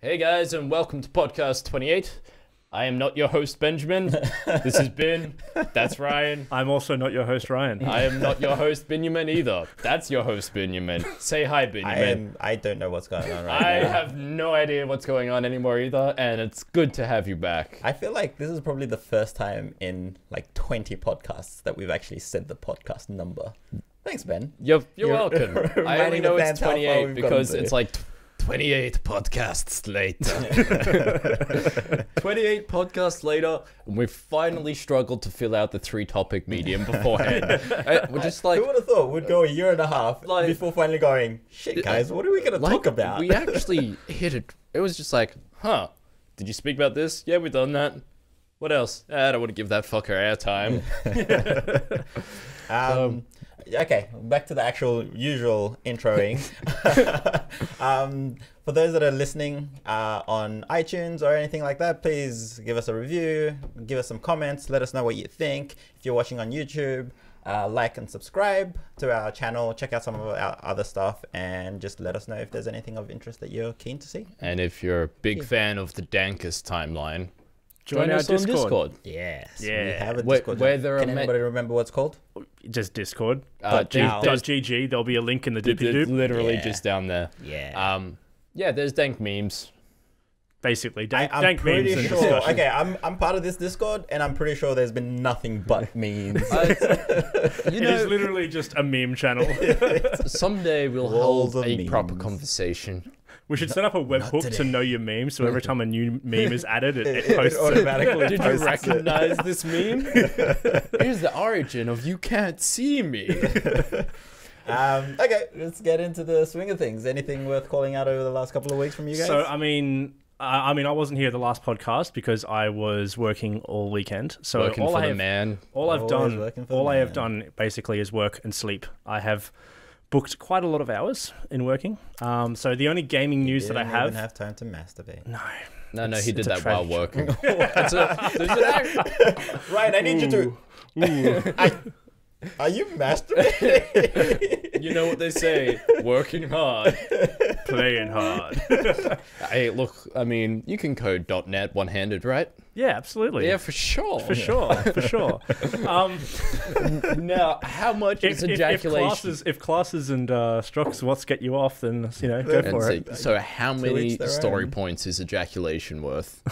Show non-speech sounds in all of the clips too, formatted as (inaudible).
Hey guys, and welcome to podcast 28. I am not your host, Benjamin. (laughs) This is Ben. That's Ryan. I'm also not your host, Ryan. I am not your host, Benjamin, either. That's your host, Benjamin. Say hi, I Benjamin. am. I don't know what's going on right I now. have no idea what's going on anymore either, and it's good to have you back. I feel like this is probably the first time in like 20 podcasts that we've actually said the podcast number. Thanks, Ben. You're, you're, You're welcome. (laughs) I only know it's fans how far 28 because it's like tw- 28 podcasts later. (laughs) 28 podcasts later, and we've finally struggled to fill out the three topic medium beforehand. (laughs) We're just like, Who would have thought we'd go a year and a half Like- before finally going, shit, guys, what are we going to like talk about? we actually (laughs) hit it. It was just like, huh? Did you speak about this? Yeah, we've done that. What else? Ah, I don't want to give that fucker airtime. Um, okay, back to the actual usual introing. (laughs) um, for those that are listening uh, on iTunes or anything like that, please give us a review, give us some comments, let us know what you think. If you're watching on YouTube, uh, like and subscribe to our channel, check out some of our other stuff, and just let us know if there's anything of interest that you're keen to see. and if you're a big fan of the Dankest timeline, Join join, our us on Discord. Discord. Yes, we Yeah. have a Where- Discord. where channel. there Can ma- anybody remember what's called? Just Discord. Uh, dot, G, GG. There'll be a link in the It's doopy doop. literally Yeah. just down there. Yeah. Um, yeah, there's dank memes. Basically, I, dank, I'm dank pretty memes sure. discussion. Okay, I'm I'm part of this Discord, and I'm pretty sure there's been nothing but (laughs) memes. (laughs) you It is literally just a meme channel. (laughs) someday we'll Walls hold of a proper conversation. We should set up a webhook to know your meme, so every time a new meme is added, it, it (laughs) It posts it. automatically (laughs) Did you posts it. recognize this meme? (laughs) Here's the origin of "You Can't See Me." Um, okay, let's get into the swing of things. Anything worth calling out over the last couple of weeks from you guys? So I mean, I I mean, I wasn't here the last podcast because I was working all weekend. So Working all for I the have, man. all I've Always done, working for the all I have done basically is work and sleep. I have booked quite a lot of hours in working. Um, so the only gaming news that I Didn't have, even have time to masturbate. no, No, no, he did it's a that while working. (laughs) It's a- (laughs) there's Ryan, I need you to. Ooh. I, are you masturbating? (laughs) you know what they say: working hard. playing hard. (laughs) Hey, look, I mean, you can code .NET one-handed, right? Yeah, absolutely. Yeah, for sure. for sure, for sure. (laughs) Um, Now, how much if, is if, if ejaculation? classes, if classes and uh, structs what's get you off, then you know, go And for so, it. so how many story own. points is ejaculation worth?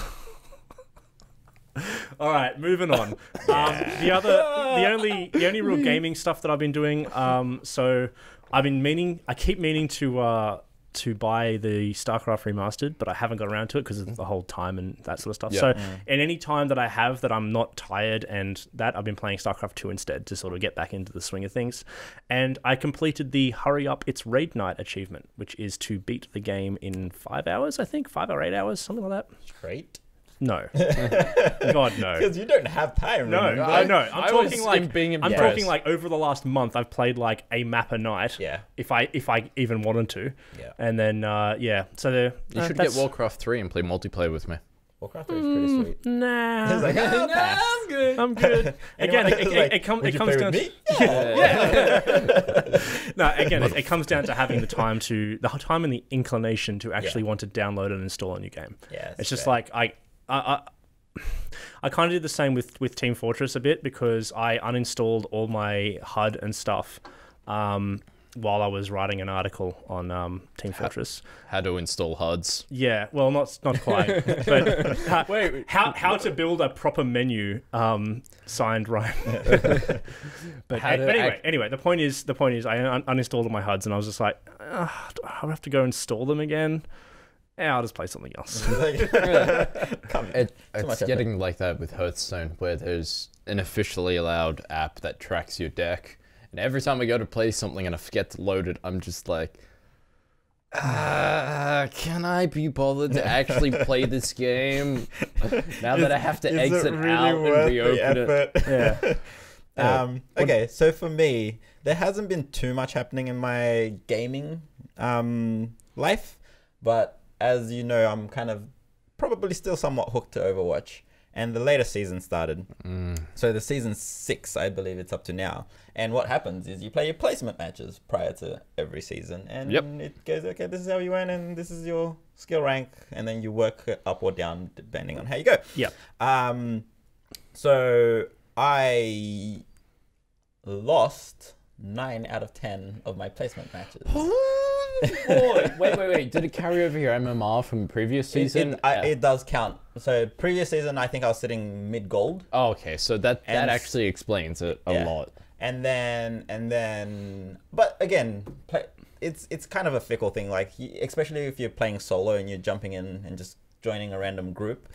(laughs) All right, moving on. (laughs) Um, the other, the only, the only real gaming stuff that I've been doing. Um, so I've been meaning, I keep meaning to uh, to buy the StarCraft remastered, but I haven't got around to it because of the whole time and that sort of stuff. Yeah. So, in any time that I have that I'm not tired and that I've been playing StarCraft two instead to sort of get back into the swing of things. And I completed the Hurry Up It's Raid Night achievement, which is to beat the game in five hours, I think, five or eight hours, something like that. Great. No, (laughs) God no. Because you don't have time. No, remember? I know. I'm I talking was like being I'm impressed. talking like over the last month. I've played like a map a night. Yeah. If I if I even wanted to. Yeah. And then uh, yeah, so the You uh, should that's- get Warcraft 3 and play multiplayer with me. Warcraft 3 is pretty Mm. sweet. Nah, (laughs) He's like, ah, pass. I'm good. I'm (laughs) good. Again, it, else it, like, it, come, "Would it comes down. with To, me? no, again, it, it comes down to having the time to the time and the inclination to actually want to download and install a new game. Yeah, it's just fair. like I, I, I, I kind of did the same with with Team Fortress a bit because I uninstalled all my HUD and stuff um, while I was writing an article on um, Team Fortress. How to install HUDs. Yeah, well, not not quite, but (laughs) how, Wait, how how to build a proper menu? Um, signed Ryan. (laughs) (laughs) but, How but anyway, act- anyway, the point is, the point is, I un- uninstalled all my HUDs, and I was just like, "Ugh, do I have to go install them again. Yeah, I'll just play something else. (laughs) (laughs) Come It, much it's getting like that with Hearthstone, where there's an officially allowed app that tracks your deck. And every time I go to play something and I forget to load it, I'm just like, uh, can I be bothered to actually (laughs) play this game? Now that I have to Is it exit really out and reopen it. Yeah. Um, okay, so for me, there hasn't been too much happening in my gaming um, life, but as you know, I'm kind of probably still somewhat hooked to Overwatch. and the latest season started. Mm. So the season six, I believe it's up to now. And what happens is you play your placement matches prior to every season, and Yep. it goes, okay, this is how you win, and this is your skill rank, and then you work up or down depending on how you go. Yep. Um, so I lost nine out of ten of my placement matches. Boy, (laughs) wait, wait, wait. Did it carry over your MMR from previous It, season? it, I, Uh, it does count. So previous season, I think I was sitting mid gold. oh, okay, so that and that actually explains it a Yeah. lot. and then and then but again play, it's it's kind of a fickle thing like especially if you're playing solo and you're jumping in and just joining a random group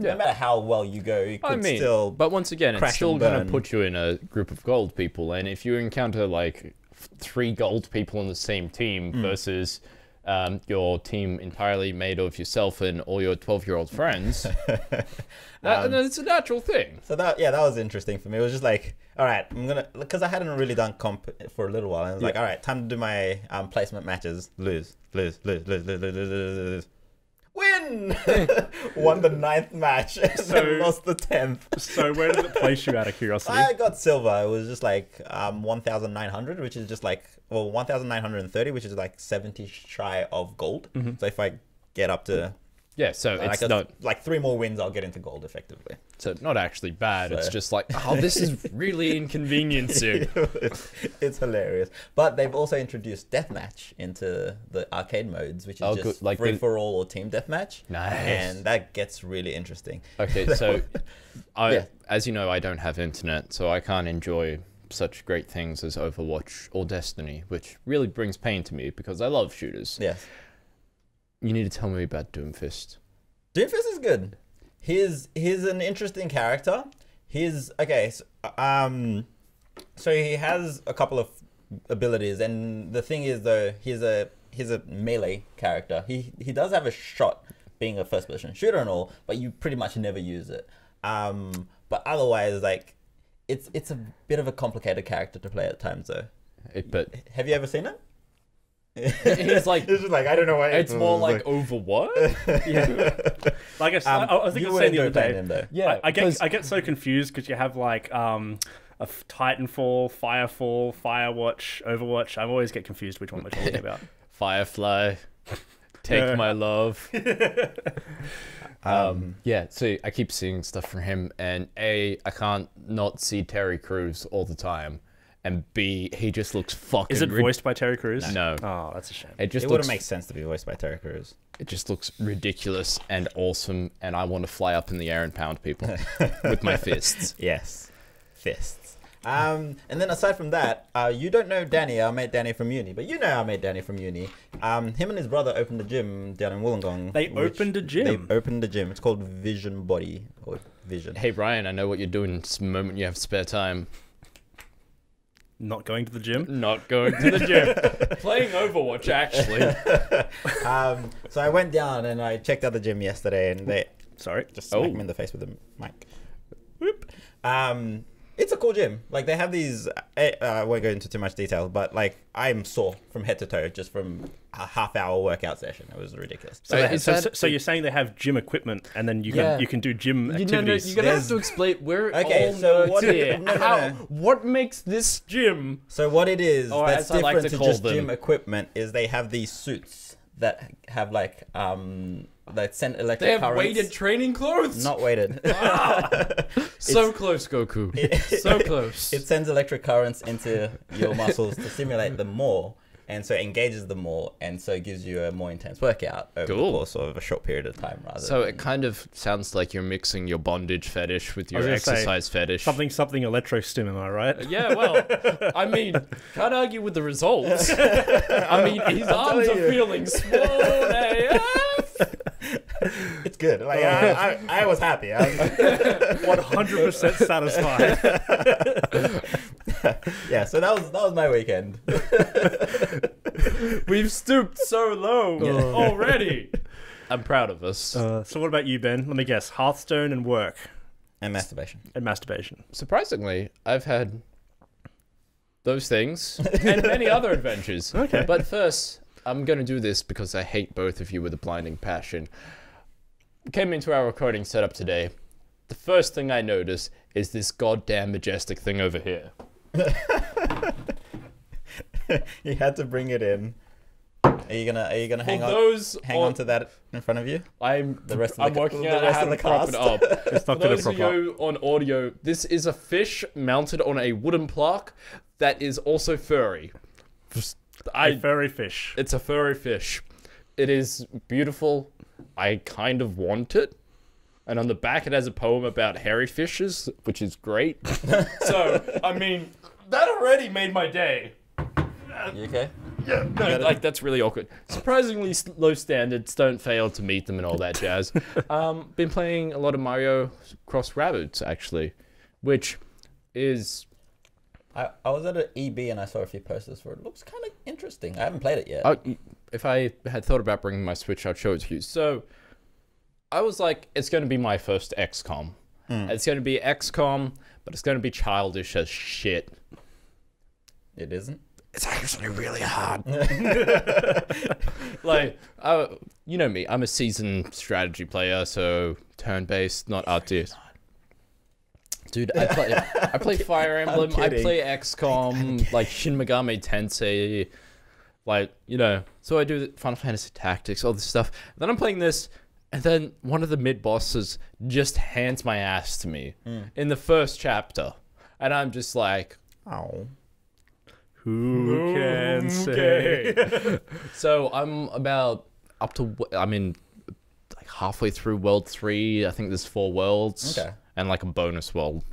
Yeah. no matter how well you go you could I mean, still but once again, it's still going to put you in a group of gold people, and if you encounter like three gold people on the same team Hmm. versus um, your team entirely made of yourself and all your twelve-year-old friends, that, Um, it's a natural thing. so that yeah that was interesting for me it was just like all right i'm gonna because i hadn't really done comp for a little while and i was like all right time to do my um, placement matches lose lose lose lose lose lose, lose, lose. Win (laughs) won the ninth match and So- then lost the tenth So where did it place you out of curiosity? (laughs) I got silver. It was just like um, 1,900, which is just like, well, 1,930, which is like 70 shy of gold. So if I get up to Yeah, so like, it's a- not like three more wins, I'll get into gold effectively. so not actually bad. It's just like, oh, this is really (laughs) inconveniencing. it's, (laughs) it's hilarious. But they've also introduced deathmatch into the arcade modes, which is Oh, just. Like free the- for all or team deathmatch. Nice. And that gets really interesting. Okay, so (laughs) I, Yeah. as you know, I don't have internet, so I can't enjoy such great things as Overwatch or Destiny, which really brings pain to me because I love shooters. Yes. You need to tell me about Doomfist. Doomfist is good. He's he's an interesting character. He's okay. So, um, so he has a couple of abilities, and the thing is though, he's a he's a melee character. He he does have a shot, being a first person shooter and all, but you pretty much never use it. Um, but otherwise, like, it's it's a bit of a complicated character to play at times though. It, but Have you ever seen it? He's like- (laughs) it's just like I don't know why. it's more like over what? (laughs) yeah. Like I, s- Um, I, I think you was saying wouldn't the other day. him though. Yeah, I, I get 'cause- I get so confused because you have like um a f- Titanfall, Firefall, Firewatch, Overwatch. I always get confused which one we're talking (laughs) about. Firefly, take Yeah. my love. Um, Um, yeah, so I keep seeing stuff from him, and A, I can't not see Terry Crews all the time, and B, he just looks fucking. Is it rid- voiced by Terry Crews? No. Oh, that's a shame. It just it looks wouldn't make sense to be voiced by Terry Crews. It just looks ridiculous and awesome, and I want to fly up in the air and pound people (laughs) with my fists. Yes, fists. Um, and then aside from that, uh, you don't know Danny, I met Danny from uni, but you know I met Danny from uni. Um, him and his brother opened a gym down in Wollongong. They opened a gym? They opened a gym. It's called Vision Body or Vision. Hey Ryan, I know what you're doing this moment you have spare time. Not going to the gym. Not going to the gym. (laughs) Playing Overwatch, actually. (laughs) um, so I went down and I checked out the gym yesterday, and they Sorry. just smacked Oh. me in the face with a mic. Whoop. Um, it's a cool gym. Like they have these. I, I won't go into too much detail, but like I'm sore from head to toe just from a half hour workout session. It was ridiculous. So, Uh, they- is so, that- so, so you're saying they have gym equipment, and then you can Yeah. you can do gym You know, no, activities. you're gonna have to explain where (laughs) Okay, all so what- here. no, no, How. What makes this gym? So what it is Or that's as I like different to to, just them. gym equipment is they have these suits that have like um that send electric They have currents. weighted training clothes. not weighted. (laughs) so close, Goku. (laughs) so close. it sends electric currents into your muscles to stimulate them more, and so it engages them more, and so it gives you a more intense workout over Cool. the course of a short period of time, rather. so than, it kind of sounds like you're mixing your bondage fetish with your was gonna say, exercise fetish. something something electro stim. Am I right? Uh, yeah, well, I mean, can't argue with the results. (laughs) I mean, his arms are you. feeling swole AF. (laughs) (laughs) it's good. Like I, I, I was happy. I was- (laughs) One hundred percent (laughs) satisfied. yeah, so that was that was my weekend. We've stooped so low already. I'm proud of us. Uh, so what about you, Ben? Let me guess: Hearthstone and work And masturbation. and masturbation. Surprisingly, I've had those things and many other adventures. Okay. But first, I'm going to do this because I hate both of you with a blinding passion. Came into our recording setup today. the first thing I notice is this goddamn majestic thing over here. (laughs) you had to bring it in. Are you gonna Are you gonna hang For on hang on to that in front of you? I'm The rest of the I'm the ca- working the out rest how of to the prop it up. (laughs) It's For not going those to of prop up. you on audio, this is a fish mounted on a wooden plaque that is also furry. Just- A I, furry fish. it's a furry fish. It is beautiful. I kind of want it. And on the back, it has a poem about hairy fishes, which is great. (laughs) so, I mean, that already made my day. You okay? Yeah, no, like that's really awkward. Surprisingly low standards. Don't fail to meet them and all that jazz. (laughs) um, been playing a lot of Mario Cross Rabbids actually, which is I, I was at an EB and I saw a few posters for it. Looks kind of interesting. I haven't played it yet. uh, if I had thought about bringing my Switch, I'd show it to you. So I was like, it's going to be my first XCOM. It's going to be XCOM, but it's going to be childish as shit. it isn't. It's actually really hard. (laughs) (laughs) like, uh, you know me, I'm a seasoned strategy player, so turn-based, not RTS. Dude, I play I play (laughs) Fire Emblem, I kidding. play XCOM, like Shin Megami Tensei, like you know. So I do Final Fantasy Tactics, all this stuff. Then I'm playing this, and then one of the mid bosses just hands my ass to me in the first chapter, and I'm just like, Oh. Who can say? (laughs) so I'm about up to w- I'm in like halfway through world three. I think there's four worlds Okay. And like a bonus world,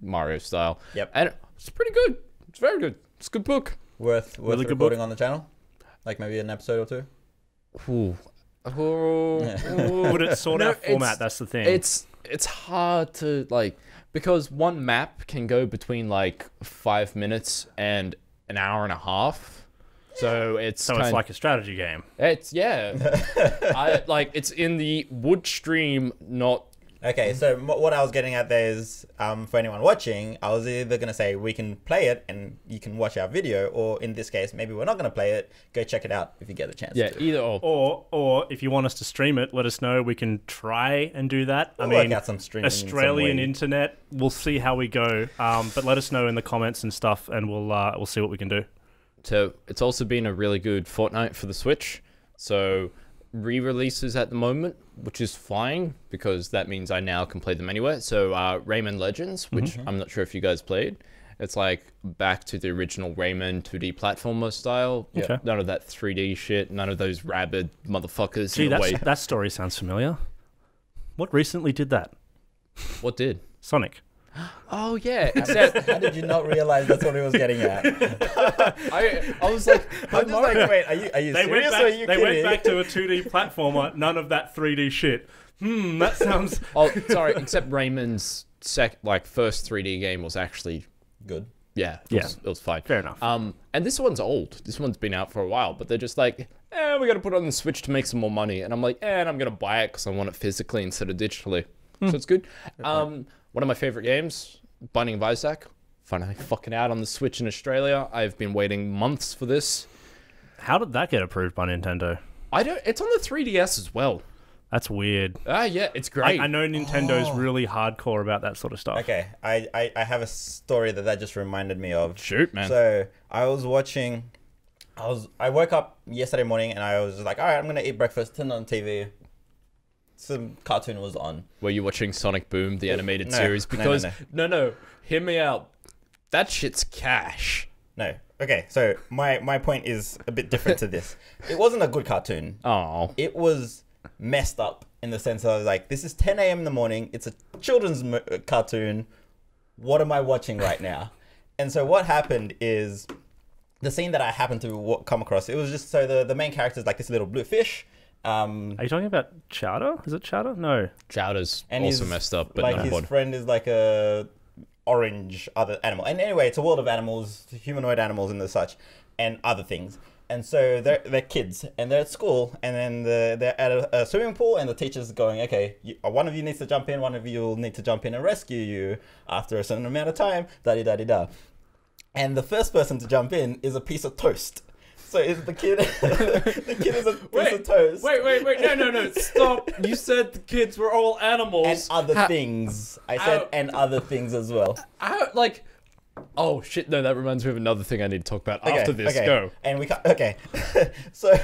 Mario style. Yep. and it's pretty good. It's very good. It's a good book. Worth worth Really good recording on the channel? Like maybe an episode or two? Ooh. (laughs) Ooh. Ooh. Would it sort No, out format? That's the thing. It's it's hard to like because one map can go between like five minutes and an hour and a half. So it's so kind it's like a strategy game. it's yeah. (laughs) I like it's in the wood stream, not Okay, so m- what I was getting at there is, um, for anyone watching, I was either gonna say we can play it and you can watch our video, or in this case, maybe we're not gonna play it. Go check it out if you get the chance. yeah to. either or. Or, or if you want us to stream it, let us know. We can try and do that. I We'll work mean, out some streaming some Australian way. internet. We'll see how we go. Um, but let us know in the comments and stuff, and we'll uh, we'll see what we can do. So it's also been a really good fortnight for the Switch. So re-releases at the moment, which is fine because that means I now can play them anywhere. So uh, Rayman Legends, which I'm not sure if you guys played. It's like back to the original Rayman 2D platformer style. Yeah. None of that 3D shit. None of those rabid motherfuckers Gee, in that's, way. that story sounds familiar. What recently did that? What did? Sonic. Oh yeah, (laughs) except How did you not realize that's what he was getting at? (laughs) I I was like, (laughs) I'm just like, wait, are you are you They went serious back. or are you They kidding? went back to a 2D platformer. None of that 3D shit. Hmm, that sounds. oh sorry, except Rayman's sec like first 3D game was actually Good. yeah it Yeah. was, it was fine. Fair enough. Um, and this one's old. This one's been out for a while, but they're just like, eh, we got to put it on the Switch to make some more money. And I'm like, eh, and I'm gonna buy it because I want it physically instead of digitally. So it's good. Um, one of my favorite games, Binding of Isaac, finally fucking out on the Switch in Australia. I've been waiting months for this. How did that get approved by Nintendo? I don't. It's on the 3DS as well. That's weird. Ah, yeah, it's great. I know Nintendo's really hardcore about that sort of stuff. Okay, I, I I have a story that that just reminded me of. Shoot, man. So I was watching. I was I woke up yesterday morning and I was like, all right, I'm gonna eat breakfast. Turn on TV. Some cartoon was on. Were you watching Sonic Boom, the animated no, series? no, no, Because no. no, no, hear me out. That shit's cash. No. Okay, so my my point is a bit different to (laughs) this. It wasn't a good cartoon. Oh, It was messed up in the sense of like, this is 10 a.m. in the morning. It's a children's mo- uh, cartoon. What am I watching right now? (laughs) And so what happened is the scene that I happened to come across. It was just so the the main character is like this little blue fish. Um, Are you talking about Chowder? Is it Chowder? No. Chowder's and also his- messed up, but like his one. friend is like a orange other animal. And anyway, it's a world of animals, humanoid animals and the such, and other things. And so they're they're kids and they're at school, and then the, they're at a, a swimming pool, and the teacher's going, okay, you, uh, one of you needs to jump in, one of you will need to jump in and rescue you after a certain amount of time. Da da da da. And the first person to jump in is a piece of toast. So is the kid? (laughs) the kid is a piece Wait, of toast. Wait, wait, wait! No, no, no! Stop! You said the kids were all animals And other Ha- things. I said Ow. and other things as well. How, like, oh shit! No, that reminds me of another thing I need to talk about Okay, after this. okay. Go. And we can okay. (laughs) so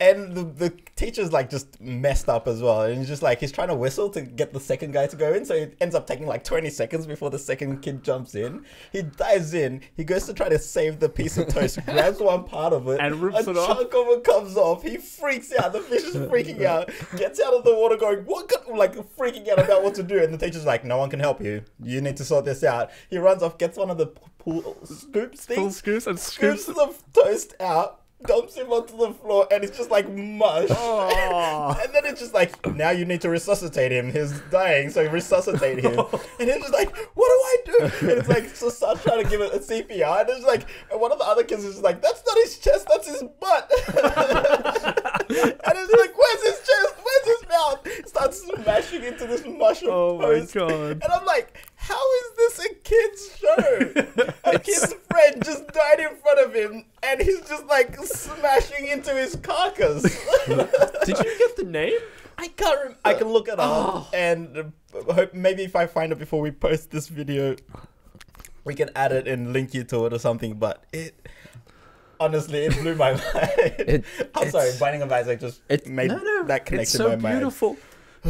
and the, the teacher's like just messed up as well. And he's just like he's trying to whistle to get the second guy to go in. So it ends up taking like 20 seconds before the second kid jumps in. He dives in, he goes to try to save the piece of toast, (laughs) grabs one part of it, And rips a it off. chunk of it comes off. He freaks out. The fish is freaking out. Gets out of the water going, what could-" like freaking out about what to do. And the teacher's like, no one can help you. You need to sort this out. He runs off, gets one of the pool scoops things, scoops and scoops scoops. the toast out, dumps him onto the floor, and it's just like mush. Oh. (laughs) And then it's just like, now you need to resuscitate him. He's dying, so resuscitate him. (laughs) and it's just like, what do I do? And it's like, so start trying to give it a CPR. And it's like, and one of the other kids is just like, that's not his chest, that's his butt. (laughs) and it's like, where's his chest? Where's his mouth? Starts smashing into this mush Oh my. God. And I'm like, how is this a kid's show? a kid's friend just died in front of him, and he's just like smashing into his carcass. (laughs) Did you get the name? I can't. Rem- I can look it up, and uh, hope maybe if I find it before we post this video, we can add it and link you to it or something. But it. Honestly, it blew my (laughs) mind. It- I'm sorry, Binding of Isaac just It made no, no, that connection It's so in my mind.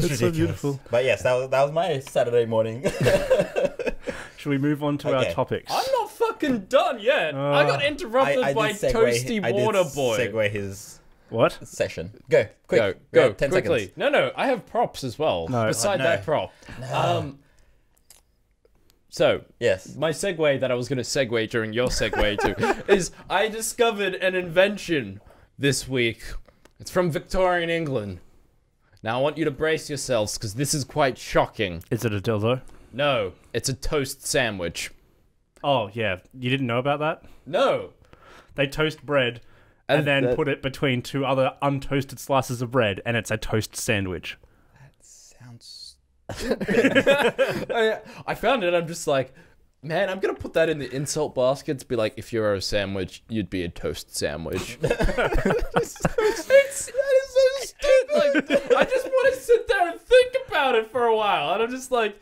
Beautiful. It was It's so beautiful. But yes, that was that was my Saturday morning. (laughs) Should we move on to our Okay. topics? I'm not fucking done yet. I Uh, got interrupted by segue- Toasty I did Water Boy. segue his What? session. Go, quick, Go, We go, ten quickly. seconds. No, no, I have props as well. No. beside no. that prop. Um, so Yes. my segue that I was going to segue during your segue to (laughs) is I discovered an invention this week. It's from Victorian England. Now I want you to brace yourselves because this is quite shocking. Is it a dildo? No, it's a toast sandwich. Oh yeah, you didn't know about that? No. They toast bread and, And then that- put it between two other untoasted slices of bread, and it's a toast sandwich. That sounds. (laughs) I, I found it. I'm just like, man, I'm gonna put that in the insult basket to be like, if you were a sandwich, you'd be a toast sandwich. (laughs) (laughs) it's, that is so stupid. Like, I just want to sit there and think about it for a while, and I'm just like.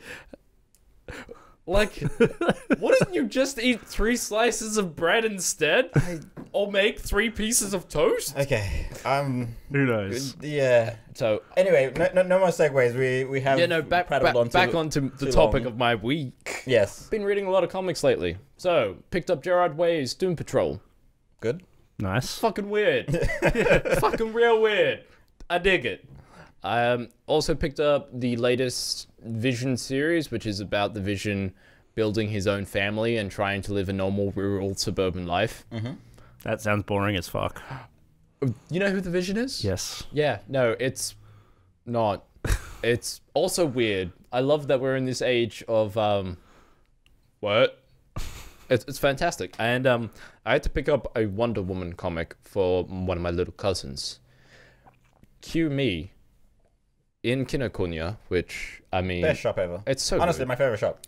Like, wouldn't you just eat three slices of bread instead? Or make three pieces of toast? Okay. Um. Who knows? Yeah. So, Anyway, no, no, no more segues. We we have yeah, no, back, prattled back, on back onto the topic long. of my week. Yes. Been reading a lot of comics lately. So, picked up Gerard Way's Doom Patrol. Good. Nice. Fucking weird. (laughs) Fucking real weird. I dig it. Um, also picked up the latest Vision series, which is about the Vision building his own family and trying to live a normal rural suburban life. That sounds boring as fuck. You know who the Vision is? Yes. Yeah, no, it's not. (laughs) it's also weird. I love that we're in this age of um what? It's it's fantastic. And um I had to pick up a Wonder Woman comic for one of my little cousins. Cue me in Kinokuniya, which I mean Best shop ever. it's so Honestly, good. my favorite shop.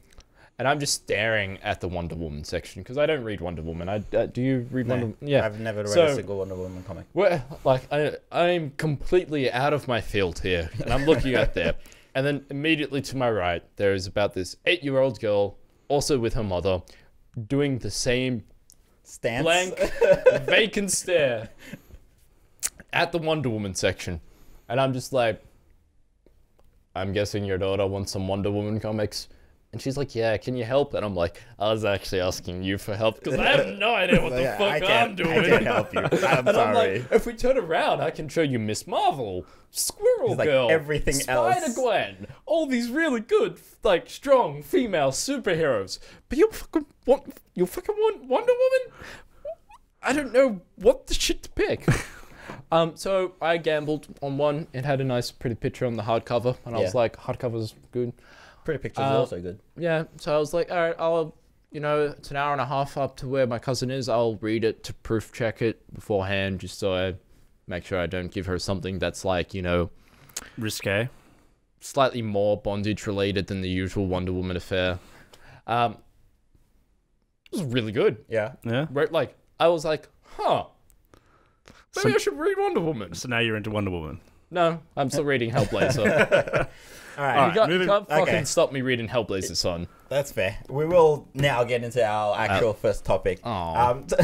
And I'm just staring at the Wonder Woman section because I don't read Wonder Woman. I uh, do you read No, Wonder Woman? Yeah. I've never read So- a single Wonder Woman comic. Well, like I, I'm completely out of my field here, and I'm looking at there, (laughs) and then immediately to my right, there is about this eight-year-old girl, also with her mother, doing the same Stance. blank, (laughs) vacant stare at the Wonder Woman section, and I'm just like, I'm guessing your daughter wants some Wonder Woman comics. And she's like, "Yeah, can you help?" And I'm like, "I was actually asking you for help because I have no idea what (laughs) the Like, fuck I I'm doing." I can't help you. (laughs) I'm And I'm sorry. like, if we turn around, I can show you Miss Marvel, Squirrel He's like, Girl, everything Spider else. Gwen, all these really good, like strong female superheroes. But you fucking want, you fucking want Wonder Woman? I don't know what the shit to pick. (laughs) um, so I gambled on one. It had a nice, pretty picture on the hardcover, and I was Yeah. like, hardcover's good. Pretty pictures Uh, are also good. Yeah, so I was like, all right, I'll, you know, it's an hour and a half up to where my cousin is. I'll read it to proof check it beforehand, just so I make sure I don't give her something that's like, you know, Risque. slightly more bondage related than the usual Wonder Woman affair. Um, it was really good. Yeah. Yeah. Right, like I was like, huh, Maybe I should read Wonder Woman. So now you're into Wonder Woman. No, I'm still reading Hellblazer. (laughs) All right, All you, can't, moving- can't fucking okay. stop me reading Hellblazer, son. that's fair. We will now get into our actual first topic. Aw. Um, (laughs)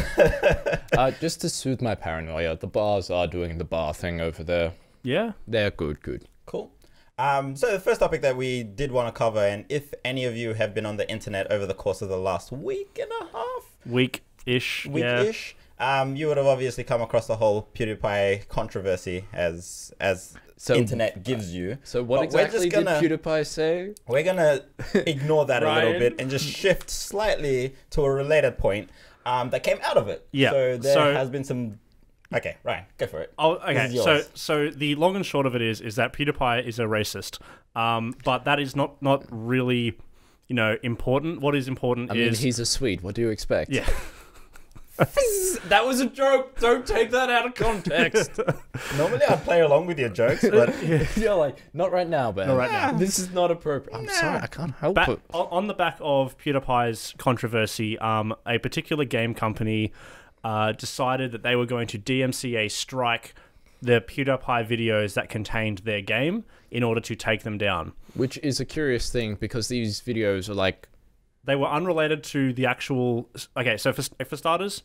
Uh, just to soothe my paranoia, the bars are doing the bar thing over there. Yeah. They're good, good. Cool. Um, so the first topic that we did want to cover, and if any of you have been on the internet over the course of the last week and a half, Week ish. Yeah. Week-ish, um, you would have obviously come across the whole PewDiePie controversy as as So- internet gives you. So what But we're just exactly gonna- did PewDiePie say? We're gonna (laughs) ignore that a little bit and just shift slightly to a related point um, that came out of it. Yeah, So there so- has been some. Okay, Ryan, go for it. Oh, This okay. is So, yours. so the long and short of it is, is that PewDiePie is a racist. Um, but that is not not really, you know, important. What is important I mean, is he's a Swede. What do you expect? yeah. (laughs) (laughs) that was a joke. Don't take that out of context. (laughs) Normally I'd play along with your jokes, but (laughs) You're like, not right now, Ben. Not right now. This is not appropriate. I'm sorry, I can't help Ba- it. on on the back of PewDiePie's controversy, um, a particular game company uh, decided that they were going to DMCA strike the PewDiePie videos that contained their game in order to take them down. Which is a curious thing because these videos are like, They were unrelated to the actual. Okay, so for, for starters,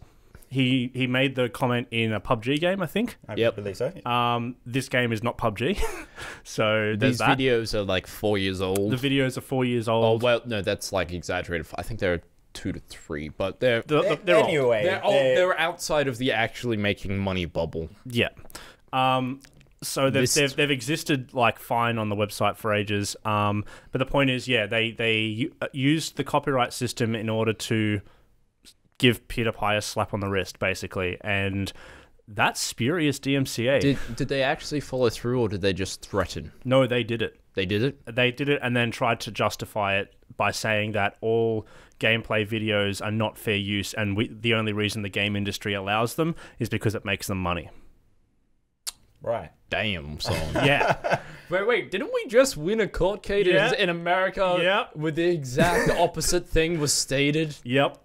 he he made the comment in a PUBG game, I think. I Yep. believe so. Um, this game is not PUBG, (laughs) so these that. videos are like four years old. the videos are four years old. oh, well, no, that's like exaggerated. I think they're two to three, but they're. The- the- they're old. anyway, They're, old, they're- they're outside of the actually making money bubble. Yeah. Um, so they've, they've they've existed like fine on the website for ages. Um, but the point is, yeah, they they uh, used the copyright system in order to give PewDiePie a slap on the wrist, basically, and that's spurious DMCA. Did did they actually follow through, or did they just threaten? no, they did it. They did it. They did it and then tried to justify it by saying that all gameplay videos are not fair use, and we, the only reason the game industry allows them is because it makes them money. Right. Damn, son. (laughs) Yeah. wait, wait, didn't we just win a court case Yeah. in America? Yep. With the exact (laughs) opposite thing was stated. Yep.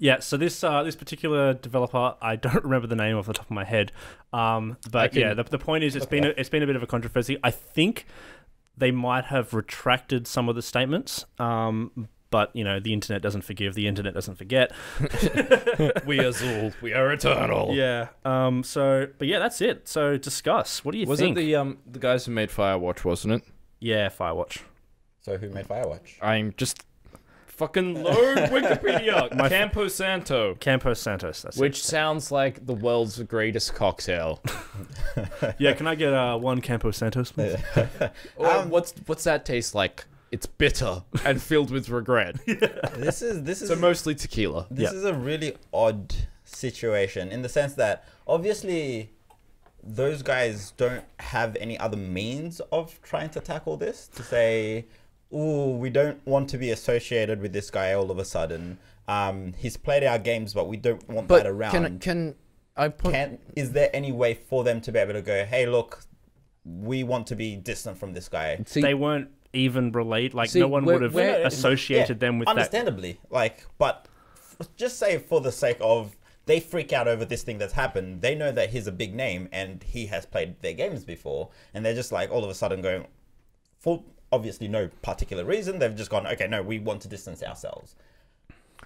Yeah, so this uh, this particular developer, I don't (laughs) remember the name off the top of my head, um, but can- yeah, the, the point is, it's been a, it's been a bit of a controversy. I think they might have retracted some of the statements, um, but you know, the internet doesn't forgive, the internet doesn't forget. (laughs) we are Zul. We are eternal. Yeah. Um. So, but yeah, that's it. So discuss. What do you Was think? Was it the um the guys who made Firewatch, wasn't it? yeah, Firewatch. So who made Firewatch? I'm just fucking (laughs) load Wikipedia. Campo Santo. Campos Santos. That's Which sounds like the world's greatest cocktail. (laughs) Yeah. Can I get uh, one Campos Santos, please? Or what's what's that taste like? It's bitter and filled with regret. (laughs) This is this is So mostly tequila. this Yeah. is a really odd situation in the sense that obviously those guys don't have any other means of trying to tackle this to say oh we don't want to be associated with this guy all of a sudden um, he's played our games but we don't want But that around can can I put can is there any way for them to be able to go hey look we want to be distant from this guy see, they weren't even relate. Like See, no one would have associated them with that. understandably like but f- just say for the sake of they freak out over this thing that's happened they know that he's a big name and he has played their games before and they're just like all of a sudden going for obviously no particular reason they've just gone okay no we want to distance ourselves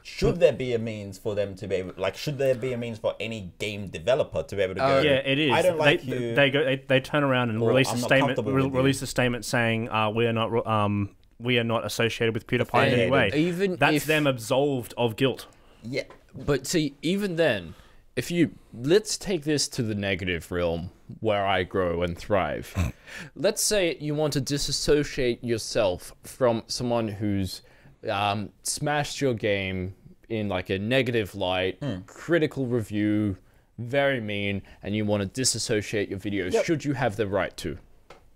should there be a means for them to be able like should there be a means for any game developer to be able to go Uh, Yeah, it is. i don't like they, you they go. They, they turn around and release a I'm not statement. Re- with you. release a statement saying uh, we are not. Um, we are not associated with PewDiePie in any way. Even That's if- them absolved of guilt. yeah But see, even then, if you let's take this to the negative realm where I grow and thrive. (laughs) let's say you want to disassociate yourself from someone who's um, smashed your game in like a negative light, critical review, very mean, and you want to disassociate your videos. Yep. Should you have the right to?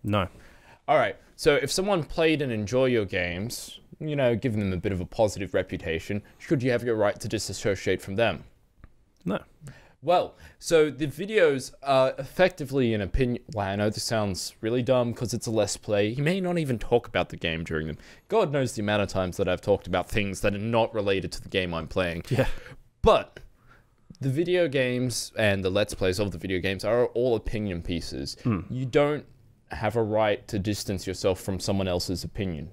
No. All right. So if someone played and enjoy your games, you know, giving them a bit of a positive reputation, should you have your right to disassociate from them? No. Well, so the videos are effectively an opinion. Well, I know this sounds really dumb because it's a let's play. You may not even talk about the game during them. God knows the amount of times that I've talked about things that are not related to the game I'm playing. Yeah. But the video games and the let's plays of the video games are all opinion pieces. Hmm. You don't have a right to distance yourself from someone else's opinion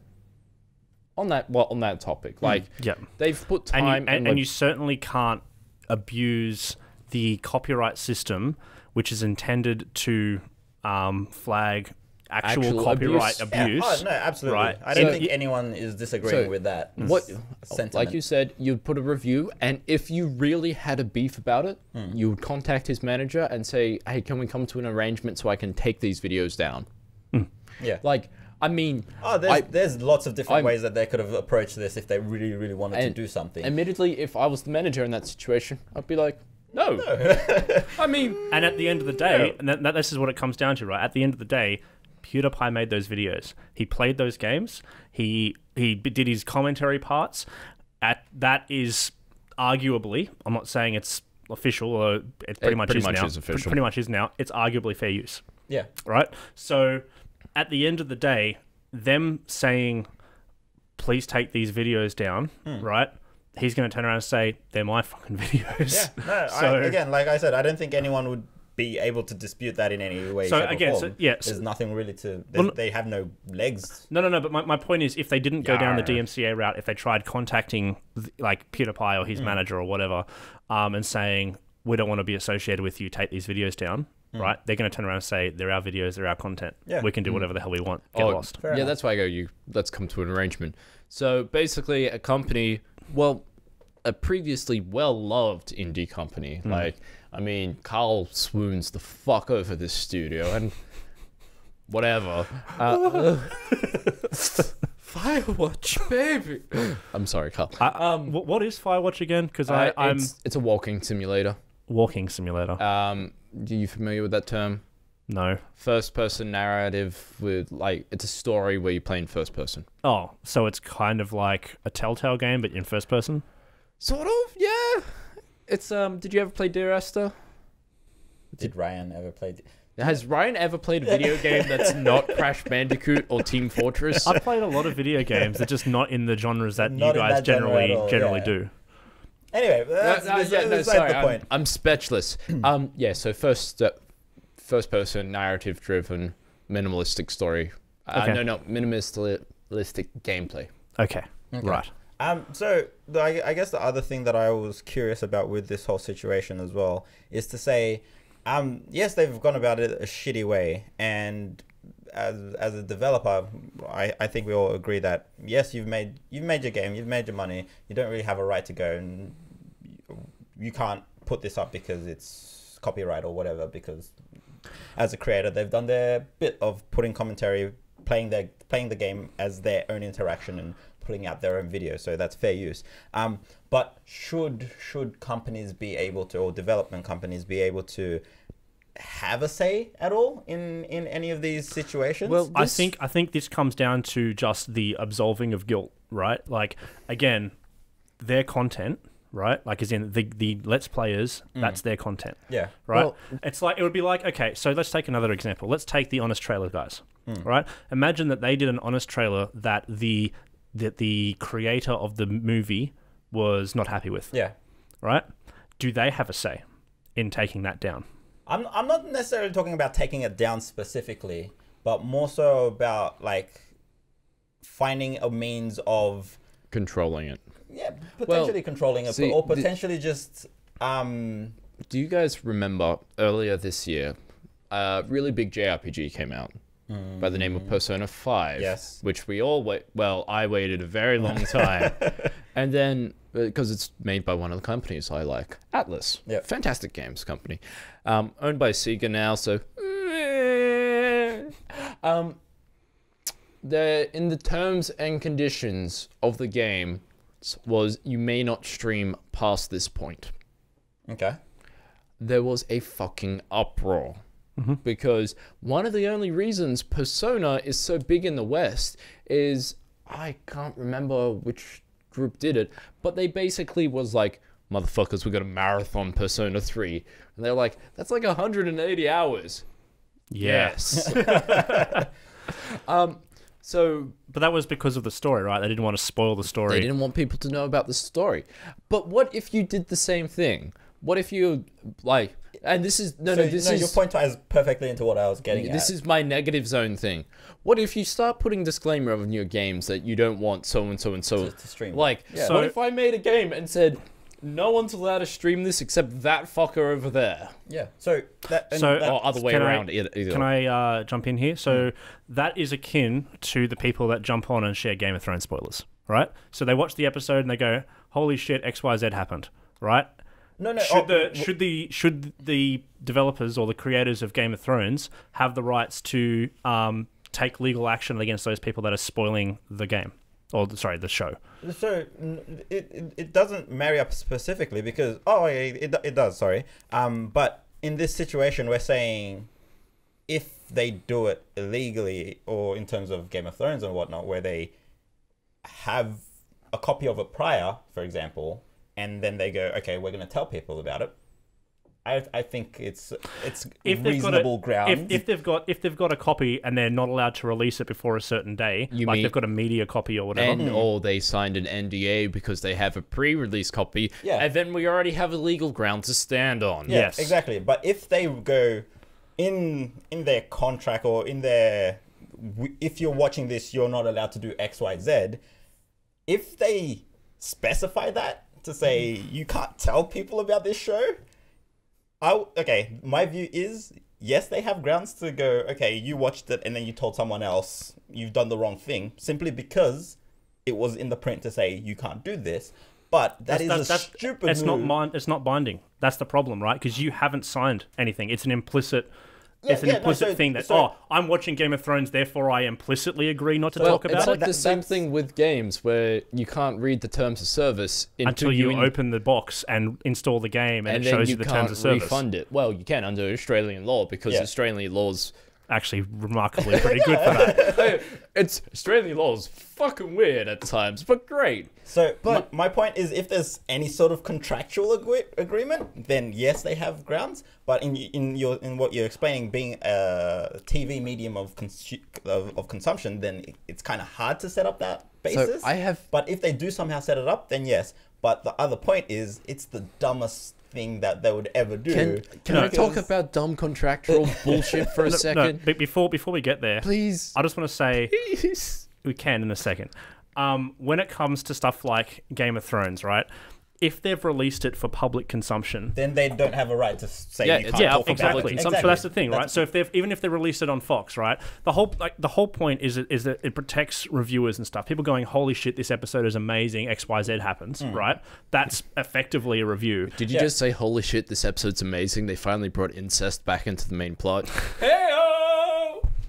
on that well on that topic. Like Yeah. they've put Hmm. and time you, and, and, and you certainly can't abuse the copyright system, which is intended to um, flag actual, Actual copyright abuse. Yeah. Oh, no, absolutely. right. I don't So- think anyone is disagreeing So, with that. what sentiment. like you said you'd put a review and if you really had a beef about it Hmm. you would contact his manager and say hey can we come to an arrangement so i can take these videos down Yeah. like i mean Oh, there's, I- there's lots of different I'm- ways that they could have approached this if they really, really wanted And- to do something. admittedly if i was the manager in that situation i'd be like no (laughs) i mean And at the end of the day, Yeah. and that, that, this is what it comes down to, right? At the end of the day, PewDiePie made those videos. He played those games. He he did his commentary parts. At that is arguably, I'm not saying it's official or it pretty It much pretty is much now. is Pre- official. Pretty much is now. It's arguably fair use, yeah. right? So, at the end of the day, them saying, "Please take these videos down," Hmm. right? He's going to turn around and say, "They're my fucking (laughs) videos." Yeah. No, (laughs) So- I, again, like I said, I don't think anyone would be able to dispute that in any way. So shape, or again, so- form. yeah, so- there's nothing really to. Well, they have no legs. No, no, no. But my, my point is, if they didn't go down the DMCA route, if they tried contacting th- like PewDiePie or his Hmm. manager or whatever, um, and saying we don't want to be associated with you, take these videos down, right? They're going to turn around and say they're our videos, they're our content. Hmm. Yeah. we can do whatever the hell we want. Get Oh, lost. Yeah enough. that's why i go you let's come to an arrangement so basically a company well a previously well loved indie company like i mean carl swoons the fuck over this studio and whatever. Uh, (laughs) firewatch baby. I'm sorry carl. I, um, what is Firewatch again? Because I, Uh, I'm it's, it's a walking simulator. Walking simulator. um are you familiar with that term no. first person narrative with like it's a story where you play in first person Oh, so it's kind of like a Telltale game, but in first person. Sort of, yeah. It's um. Did you ever play Dear Esther? Did Ryan ever play? Has Ryan ever played a video (laughs) game that's not Crash Bandicoot or Team Fortress? I've played a lot of video games. They're just not in the genres that Not you guys that generally at all, generally yeah. do. Anyway, that's, no, that's, yeah, no, sorry, the I'm, point. I'm speechless. (clears throat) um, yeah. So first, uh, first person narrative driven minimalistic story. Uh, Okay. No, no, minimalistic gameplay. Okay. Okay. Right. Um, so the, I, I guess the other thing that I was curious about with this whole situation as well is to say, um, yes, they've gone about it a shitty way, and as as a developer, I, I think we all agree that yes, you've made you've made your game, you've made your money, you don't really have a right to go and you, you can't put this up because it's copyright or whatever because as a creator they've done their bit of putting commentary playing their playing the game as their own interaction and putting out their own video so that's fair use um, but should should companies be able to or development companies be able to have a say at all in in any of these situations Well, I think I think this comes down to just the absolving of guilt, right? Like again, their content, right? Like as in the the let's players, mm. that's their content, yeah right? Well- it's like it would be like okay, so let's take another example. Let's take the honest trailer guys, mm. right? Imagine that they did an honest trailer that the that the creator of the movie was not happy with, yeah right? Do they have a say in taking that down? I'm I'm not necessarily talking about taking it down specifically, but more so about like finding a means of Controlling it. Yeah potentially controlling it, see, or potentially just um Do you guys remember earlier this year, a really big JRPG came out by the name of Persona 5? Yes. Which we all wait. Well, I waited a very long (laughs) time. and then, because it's made by one of the companies I like, Atlus. Yep. Fantastic games company. Um, owned by Sega now, so. um, the in the terms and conditions of the game was you may not stream past this point okay there was a fucking uproar. Because one of the only reasons Persona is so big in the West is I can't remember which group did it, but they basically was like, motherfuckers, we got a marathon Persona 3. And they're like, that's like 180 hours. Yes. (laughs) (laughs) um, so But that was because of the story, right? They didn't want to spoil the story. They didn't want people to know about the story. But what if you did the same thing? what if you like? And this is no, So, no. This no, is your point ties perfectly into what I was getting this at. is my negative zone thing. What if you start putting disclaimer on your games that you don't want so and so and so To- to stream. Like, Yeah. So- what if I made a game and said no one's allowed to stream this except that fucker over there, yeah. So that and So- that- or other way Can I- around? either, either. Can I uh, jump in here? So that is akin to the people that jump on and share Game of Thrones spoilers, right? So they watch the episode and they go, "Holy shit, X Y Z happened," right? no, no. Should oh, the should the should the developers or the creators of Game of Thrones have the rights to um, take legal action against those people that are spoiling the game or sorry the show? So it, it doesn't marry up specifically because oh it, it, it does sorry um but in this situation we're saying if they do it illegally or in terms of Game of Thrones and whatnot where they have a copy of it prior for example and then they go okay we're going to tell people about it I, I think it's it's If reasonable a, ground if, if they've got if they've got a copy and they're not allowed to release it before a certain day, You like mean- they've got a media copy or whatever. and or they signed an NDA because they have a pre-release copy, Yeah. and then we already have a legal ground to stand on. Yeah, Yes. exactly. But if they go in in their contract or in their if you're watching this, you're not allowed to do X, Y, Z. If they specify that to say you can't tell people about this show, I okay. My view is yes, they have grounds to go. Okay, you watched it and then you told someone else you've done the wrong thing simply because it was in the print to say you can't do this. But that is That's- a that's- stupid. It's not move. mind. It's not binding. That's the problem, right? Because you haven't signed anything. It's an implicit. Yeah, it's an yeah, no, implicit so- thing that so- oh, I'm watching Game of Thrones, therefore I implicitly agree not to Well, talk it's about like it that- the same that's- thing with games where you can't read the terms of service until you in- open the box and install the game, and, and it then shows you you the can't terms of service. refund it. Well, you can under Australian law because Yeah. Australian laws. Actually, remarkably (laughs) pretty good for that. (laughs) it's Australian laws fucking weird at times, but great. So But- my, my point is, if there's any sort of contractual agree- agreement, then yes, they have grounds. But in in your in what you're explaining, being a TV medium of consu- of, of consumption, then it- it's kind of hard to set up that basis. So I have- But if they do somehow set it up, then yes. But the other point is, it's the dumbest thing that they would ever do. Can can No. I talk about dumb contractual (laughs) bullshit for a No, second, but before before we get there, please? I just want to say Please. we can in a second. Um, when it comes to stuff like Game of Thrones, right? If they've released it for public consumption, Then they don't have a right to say Yeah, you can't yeah, talk about exactly. it. So, so that's the thing, right? So if they've even if they release it on Fox, right? The whole like the whole point is is that it protects reviewers and stuff. People going, "Holy shit, this episode is amazing! X Y Z happens," Hmm. right? That's effectively a review. Did you Yeah. just say, "Holy shit, this episode's amazing"? They finally brought incest back into the main plot. (laughs)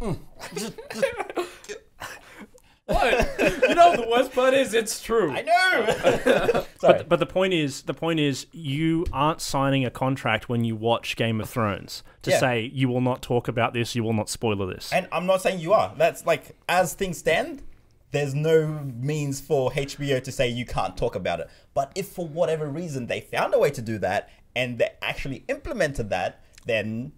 (laughs) what? (laughs) You know the worst part is it's true. I know. (laughs) But, but the point is, the point is, you aren't signing a contract when you watch Game of Thrones to Yeah. say you will not talk about this, you will not spoiler this. And I'm not saying you are. That's like as things stand, there's no means for HBO to say you can't talk about it. But if for whatever reason they found a way to do that and they actually implemented that, then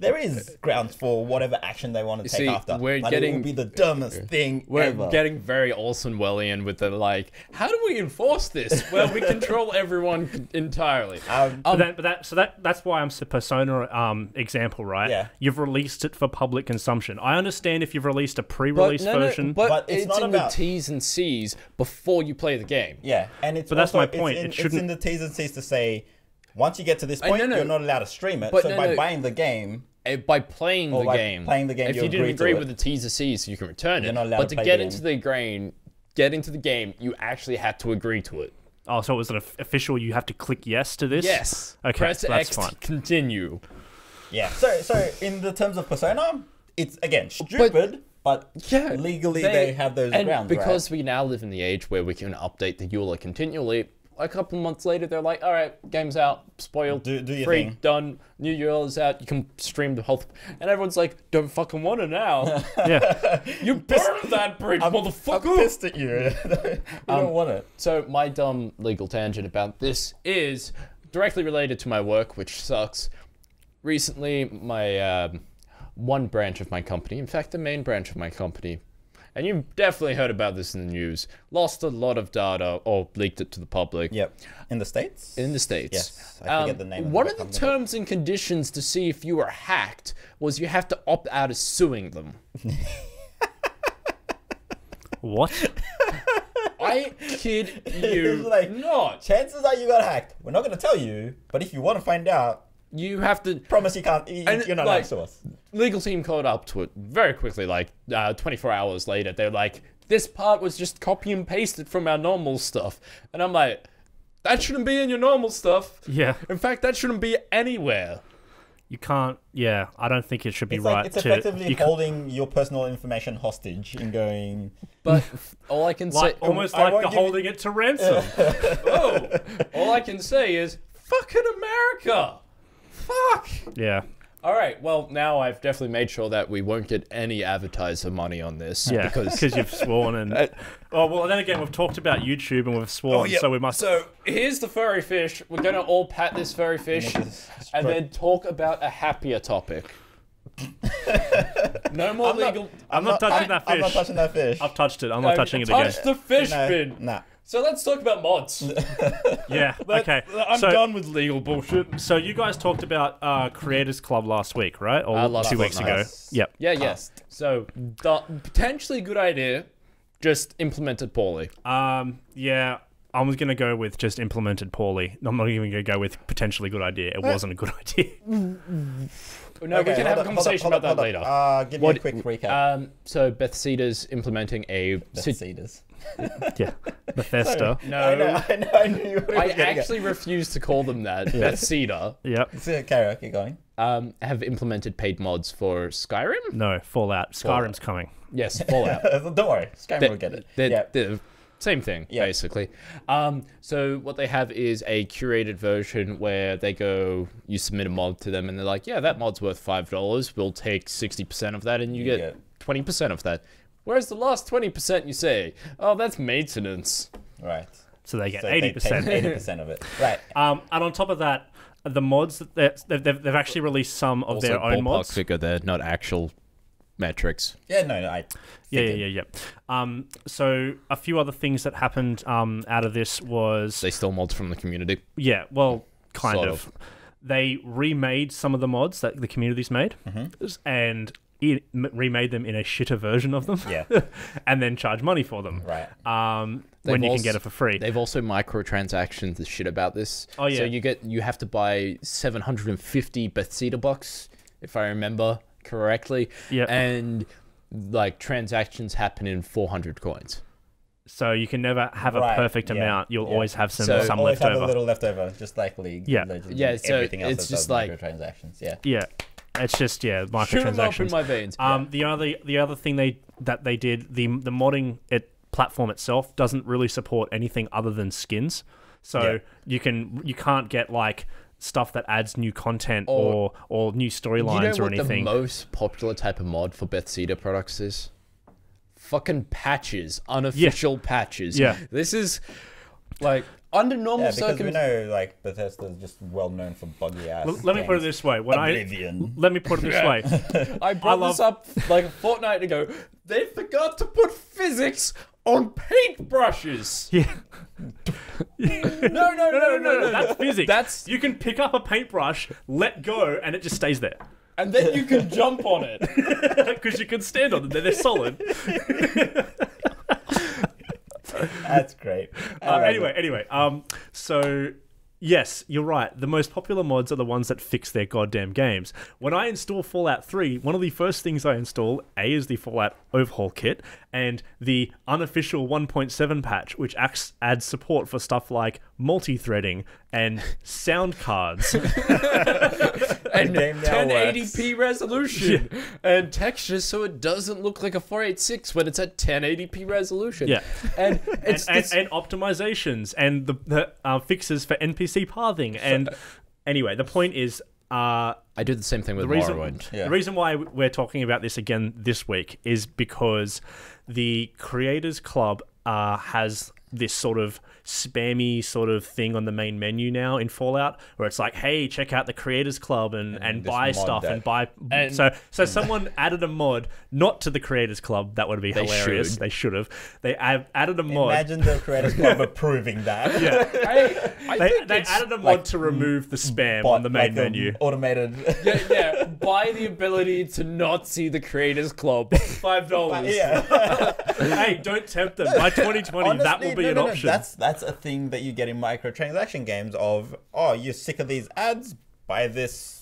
there is grounds for whatever action they want to take see, after. we're but it getting- would be the dumbest thing We're ever. getting very Olsen Wellian with the like, how do we enforce this? (laughs) Well, we control everyone entirely. um, But, that, but that, so that that's why I'm a persona um, example, right? Yeah. You've released it for public consumption. I understand if you've released a pre-release no, no, version. but, But it's, it's not in about- the T's and C's before you play the game. yeah, and it's But that's also- my it's point. in- It it's shouldn't- in the T's and C's to say once you get to this I- point, no, no. you're not allowed to stream it. But so no, by no. buying the game, By playing Or the by game, playing the game, if you you, didn't agree to agree it. with the T's and C's, you can return it. You're not allowed but to to play get the into the grain, get into the game, you actually had to agree to it. oh, so it was an official? You have to click yes to this. Yes. Okay, Press so that's X fine. continue. Yeah. So so in the terms of Persona, it's again stupid, but, Yeah, legally they, have those and grounds. because we now live in the age where we can update the EULA continually. A couple months later, they're like, "All right, game's out, spoiled, Do- do your free, thing." done. New EULA's out. You can stream the whole." Th-. And everyone's like, "Don't fucking want it now. (laughs) Yeah. (laughs) you burned that bridge, I'm, I'm pissed at you. (laughs) you don't want it. So my dumb legal tangent about this is directly related to my work, which sucks. Recently, my um, one branch of my company, in fact, the main branch of my company, and you've definitely heard about this in the news, lost a lot of data or leaked it to the public. Yep. In the states. In the States. Yes, I forget Um, the name of One the of the company. terms and conditions to see if you were hacked was you have to opt out of suing them. (laughs) What? I kid (laughs) you like- not. Chances are you got hacked. We're not gonna tell you, but if you want to find out, You have to. promise you can't. You, And, you're not like- next to us. Legal team caught up to it very quickly, like uh, 24 hours later. They're like, this part was just copy and pasted from our normal stuff. And I'm like, that shouldn't be in your normal stuff. Yeah. In fact, that shouldn't be anywhere. You can't. Yeah, I don't think it should be It's right like it's to. effectively you ca- holding your personal information hostage and going. But (laughs) all I can say. like almost I like won't the give you- holding it to ransom. (laughs) oh, all I can say is, fucking America. Fuck. yeah. All right. Well, now I've definitely made sure that we won't get any advertiser money on this. Yeah, Because. because you've sworn and. (laughs) Uh, oh well, then again, we've talked about YouTube and we've sworn, oh, so we must. So here's the furry fish. We're gonna all pat this furry fish, and then talk about a happier topic. (laughs) no more I'm not- legal. I'm not touching that fish. I'm not touching that fish. I've touched it. I'm not touching it again. touch the fish no, bin. nah. So let's talk about mods. (laughs) Yeah. okay. I'm so, done with legal bullshit. So you guys talked about uh, Creators Club last week, right? Or Uh, two weeks fortnight. ago. Yep. Yeah. Yes. So the potentially good idea, just implemented poorly. Um. Yeah. I was gonna go with just implemented poorly. I'm not even gonna go with potentially good idea. It wasn't a good (laughs) idea. No, we can have a up, hold up, conversation up, about that later. Uh, give What- me a quick recap. Um, so Bethesda's implementing a. sit- Cedars. (laughs) yeah. Bethesda. no, I know, I know, I knew you were I actually refuse to call them that. Bethesda Yep. So, carry on, keep going. um, have implemented paid mods for Skyrim. No. Fallout. Fallout. Skyrim's coming. Yes, Fallout. (laughs) Don't worry, Skyrim They're- will get it. they're- yeah. they're same thing, Yeah. basically. Um, so what they have is a curated version where they go, you submit a mod to them, and they're like, "Yeah, that mod's worth five dollars. We'll take sixty percent of that, and you You get get- twenty percent of that." Whereas the last twenty percent, you say, "Oh, that's maintenance." Right. So they get So eighty percent. Eighty percent of it. (laughs) Right. Um, and on top of that, the mods that they're- they've, they've, they've actually released some of their own mods. figure there, not actual metrics. Yeah. No. No. I. Yeah, yeah, yeah, yeah. Um, so a few other things that happened um, out of this was They stole mods from the community. yeah, well, kind Sort of. They remade some of the mods that the community's made, Mm-hmm. and i m- remade them in a shitter version of them. Yeah. (laughs) and then charge money for them. Right. Um, They've when you can get it for free. They've also microtransactions the shit about this. Oh, yeah. So you get you have to buy 750 Bethesda bucks, if I remember correctly. Yeah. And like transactions happen in 400 coins. So you can never have a Right, perfect yeah, amount. You'll yeah. always have some So- some Always left have over. a little leftover, just like League. Yeah. Legends, Yeah, so everything else it's just like- microtransactions. Yeah. Yeah, it's just yeah Shoot 'em up in microtransactions. my veins. Um, the other the other thing they that they did the the modding it platform itself doesn't really support anything other than skins. So Yeah. you can you can't get like stuff that adds new content or Or- or new you know storylines or what the anything. most popular type of mod for Bethesda products is? Fucking patches, unofficial patches. Yeah. This is like under normal Yeah, because we know like Bethesda's just well known for buggy ass. L- let me put it this way: when Oblivion. I let me put it this way, (laughs) I brought love- this up like a fortnight ago. They forgot to put physics on paintbrushes. (laughs) yeah, No, no, no, no, no, no, that's physics. That's you can pick up a paintbrush, let go, and it just stays there and then you can jump on it. (laughs) because you can stand on them; they're, they're solid. (laughs) That's great. Uh, anyway, it. anyway, um, so yes, you're right. The most popular mods are the ones that fix their goddamn games. When I install Fallout 3, one of the first things I install, A, is the Fallout Overhaul Kit, and the unofficial 1.7 patch, which acts, adds support for stuff like multi-threading and sound cards. (laughs) and 1080p resolution and textures so it doesn't look like a 486 when it's at 1080p resolution. Yeah. and (laughs) and, it's, and, and optimizations and the, the uh, fixes for NPC pathing. And (laughs) anyway, the point is, uh, I do the same thing with the reason, Morrowind. Yeah. the reason why we're talking about this again this week is because the Creators Club uh, has this sort of spammy sort of thing on the main menu now in Fallout, where it's like, hey, check out the Creators Club and, and, this buy stuff that- and buy. And- so so (laughs) someone added a mod not to the Creators Club. That would be They hilarious. should. They should have. They added a mod. Imagine the Creators Club (laughs) approving that. yeah. I, I They, they added a mod like to remove the spam Bot, on the main like menu. Automated. yeah, yeah, (laughs) buy the ability to not see the Creators Club. Five dollars. yeah. hey, don't tempt them. By 2020, that will be no, an no, no, option. That's that's a thing that you get in microtransaction games. Of oh, you're sick of these ads. Buy this.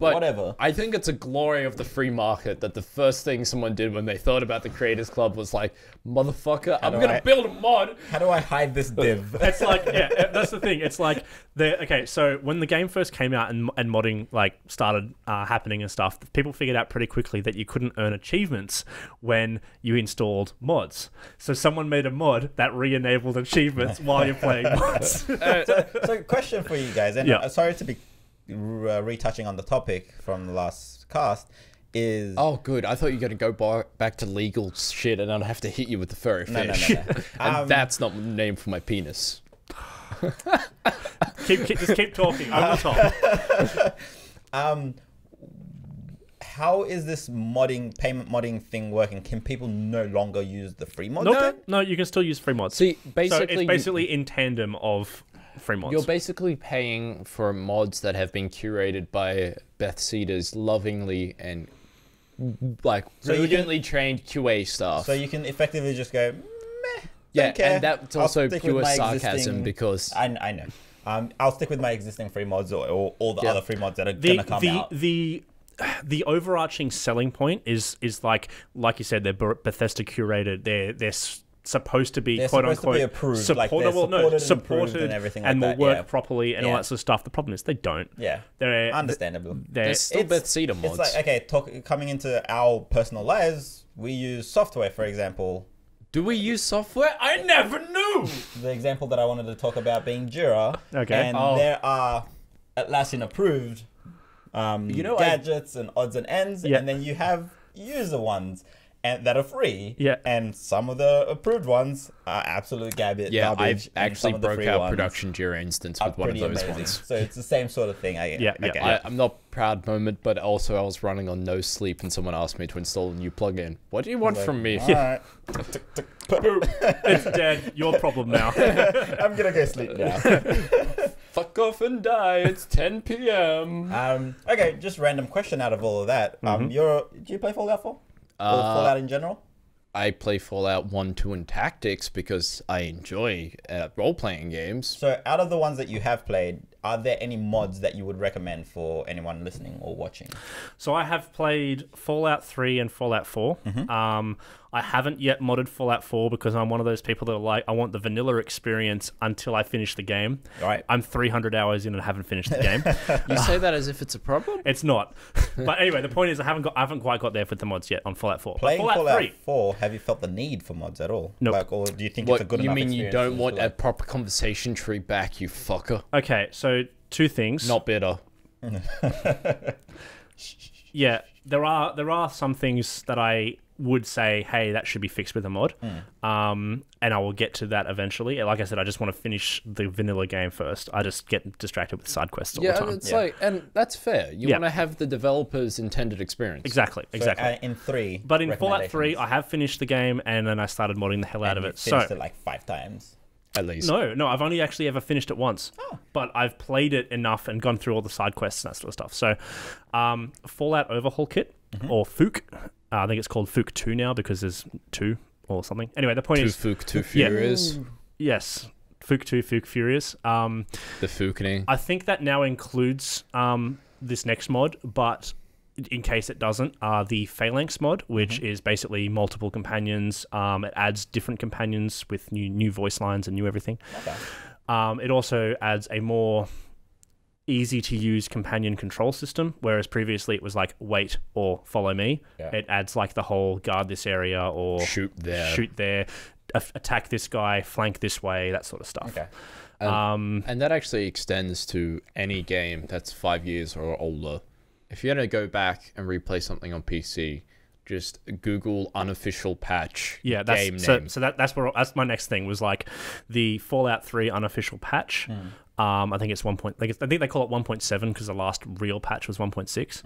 But Whatever. I think it's a glory of the free market that the first thing someone did when they thought about the Creators Club was like, motherfucker, I'm do gonna I- build a mod. How do I hide this (laughs) div? It's like yeah, (laughs) that's the thing. It's like the okay. So when the game first came out and, and modding like started uh, happening and stuff, people figured out pretty quickly that you couldn't earn achievements when you installed mods. So someone made a mod that re-enabled achievements while you're playing (laughs) mods. so, question for you guys, and Yeah. uh, sorry to be re- uh, retouching on the topic from the last cast, is Oh, good. I thought you were gonna go bar- back to legal shit, and I'd have to hit you with the furry no, no, fish. no, no. (laughs) and Um, that's not the name for my penis. (laughs) keep, keep just keep talking over the top. Um, how is this modding, payment modding thing working? Can people no longer use the free mod? Nope. then? No, you can still use free mods. See, basically, so it's basically in tandem of free mods. You're basically paying for mods that have been curated by Bethesda's lovingly and like So you can- brilliantly trained QA staff. So you can effectively just go, meh. yeah, care. and that's I'll also pure sarcasm existing- because I, I know. Um, I'll stick with my existing free mods or, or all the Yeah. other free mods that are the gonna come the out. the the overarching selling point is is like like you said they're Bethesda curated they're they're s- supposed to be They're quote supposed to unquote be approved, supported, they're well, no, supported and supported and everything and like will that, work yeah. properly and all that sort of stuff. The problem is they don't. yeah, They're understandable. They're, there's still It's- Bethesda mods. It's like okay, talk, coming into our personal lives, we use software, for example. Do we use software? I never knew. The example that I wanted to talk about being Jira. Okay. And Oh. there are Atlassian approved um, You know, I- gadgets and odds and ends, Yeah. and then you have user ones. And that are free, Yeah. and some of the approved ones are absolute garbage. Yeah, garbage, I've actually broke free out production Jira instance with one of those amazing. ones. So it's the same sort of thing. I Yeah, yeah, okay. yeah. I, I'm not proud moment, but also I was running on no sleep and someone asked me to install a new plugin. What do you want Like, from me? All right. (laughs) it's dead. Your problem now. (laughs) I'm gonna go sleep now. (laughs) Fuck off and die. It's 10 p.m. um, okay, just random question out of all of that. Um, you're do you play Fallout 4? Or Uh, Fallout in general? I play Fallout 1, 2, and Tactics because I enjoy uh, role playing games. So, out of the ones that you have played, are there any mods that you would recommend for anyone listening or watching? So I have played Fallout 3 and Fallout 4. Mm-hmm. Um, I haven't yet modded Fallout 4 because I'm one of those people that are like, I want the vanilla experience until I finish the game. Right. I'm 300 hours in and haven't finished the game. (laughs) You say that as if it's a problem? it's not. (laughs) But anyway, the point is, I haven't got, I haven't quite got there with the mods yet on Fallout 4. Playing Fallout, Fallout, 3. 4, have you felt the need for mods at all? Nope. Like, or do you think it's a What, good you enough mean you don't to want a proper conversation tree back, you fucker? Okay, so two things. Not better. (laughs) Yeah, there are there are some things that I would say, hey, that should be fixed with a mod. Hmm. Um, and I will get to that eventually. Like I said, I just want to finish the vanilla game first. I just get distracted with side quests all the Yeah, time. it's Yeah. like, and that's fair. You Yeah. want to have the developer's intended experience. Exactly, So, exactly. uh, in 3. but in Fallout 3, I have finished the game and then I started modding the hell out of you it. So it like five times. At least. no, no, I've only actually ever finished it once. Oh. But I've played it enough and gone through all the side quests and that sort of stuff. So, um, Fallout Overhaul Kit Mm-hmm. or Fook, uh, I think it's called Fook Two now because there's two or something. Anyway, the point Too is, Fook, too Yeah. furious. yes, Fook Two, Fook Furious. Um, The Fookening. I think that now includes um, this next mod, but in case it doesn't, uh, the Phalanx mod, which Mm-hmm. is basically multiple companions. Um, it adds different companions with new new voice lines and new everything. Okay. Um, it also adds a more easy to use companion control system, whereas previously it was like wait or follow me. Yeah. It adds like the whole guard this area or Shoot there. shoot there, a- attack this guy, flank this way, that sort of stuff. Okay. Um, And that actually extends to any game that's five years or older. If you're going to go back and replay something on PC, just Google unofficial patch Yeah, that's game so, name. so that that's where that's my next thing was like the Fallout 3 unofficial patch. Um, I think it's one point. Like it's, I think they call it 1.7 because the last real patch was 1.6.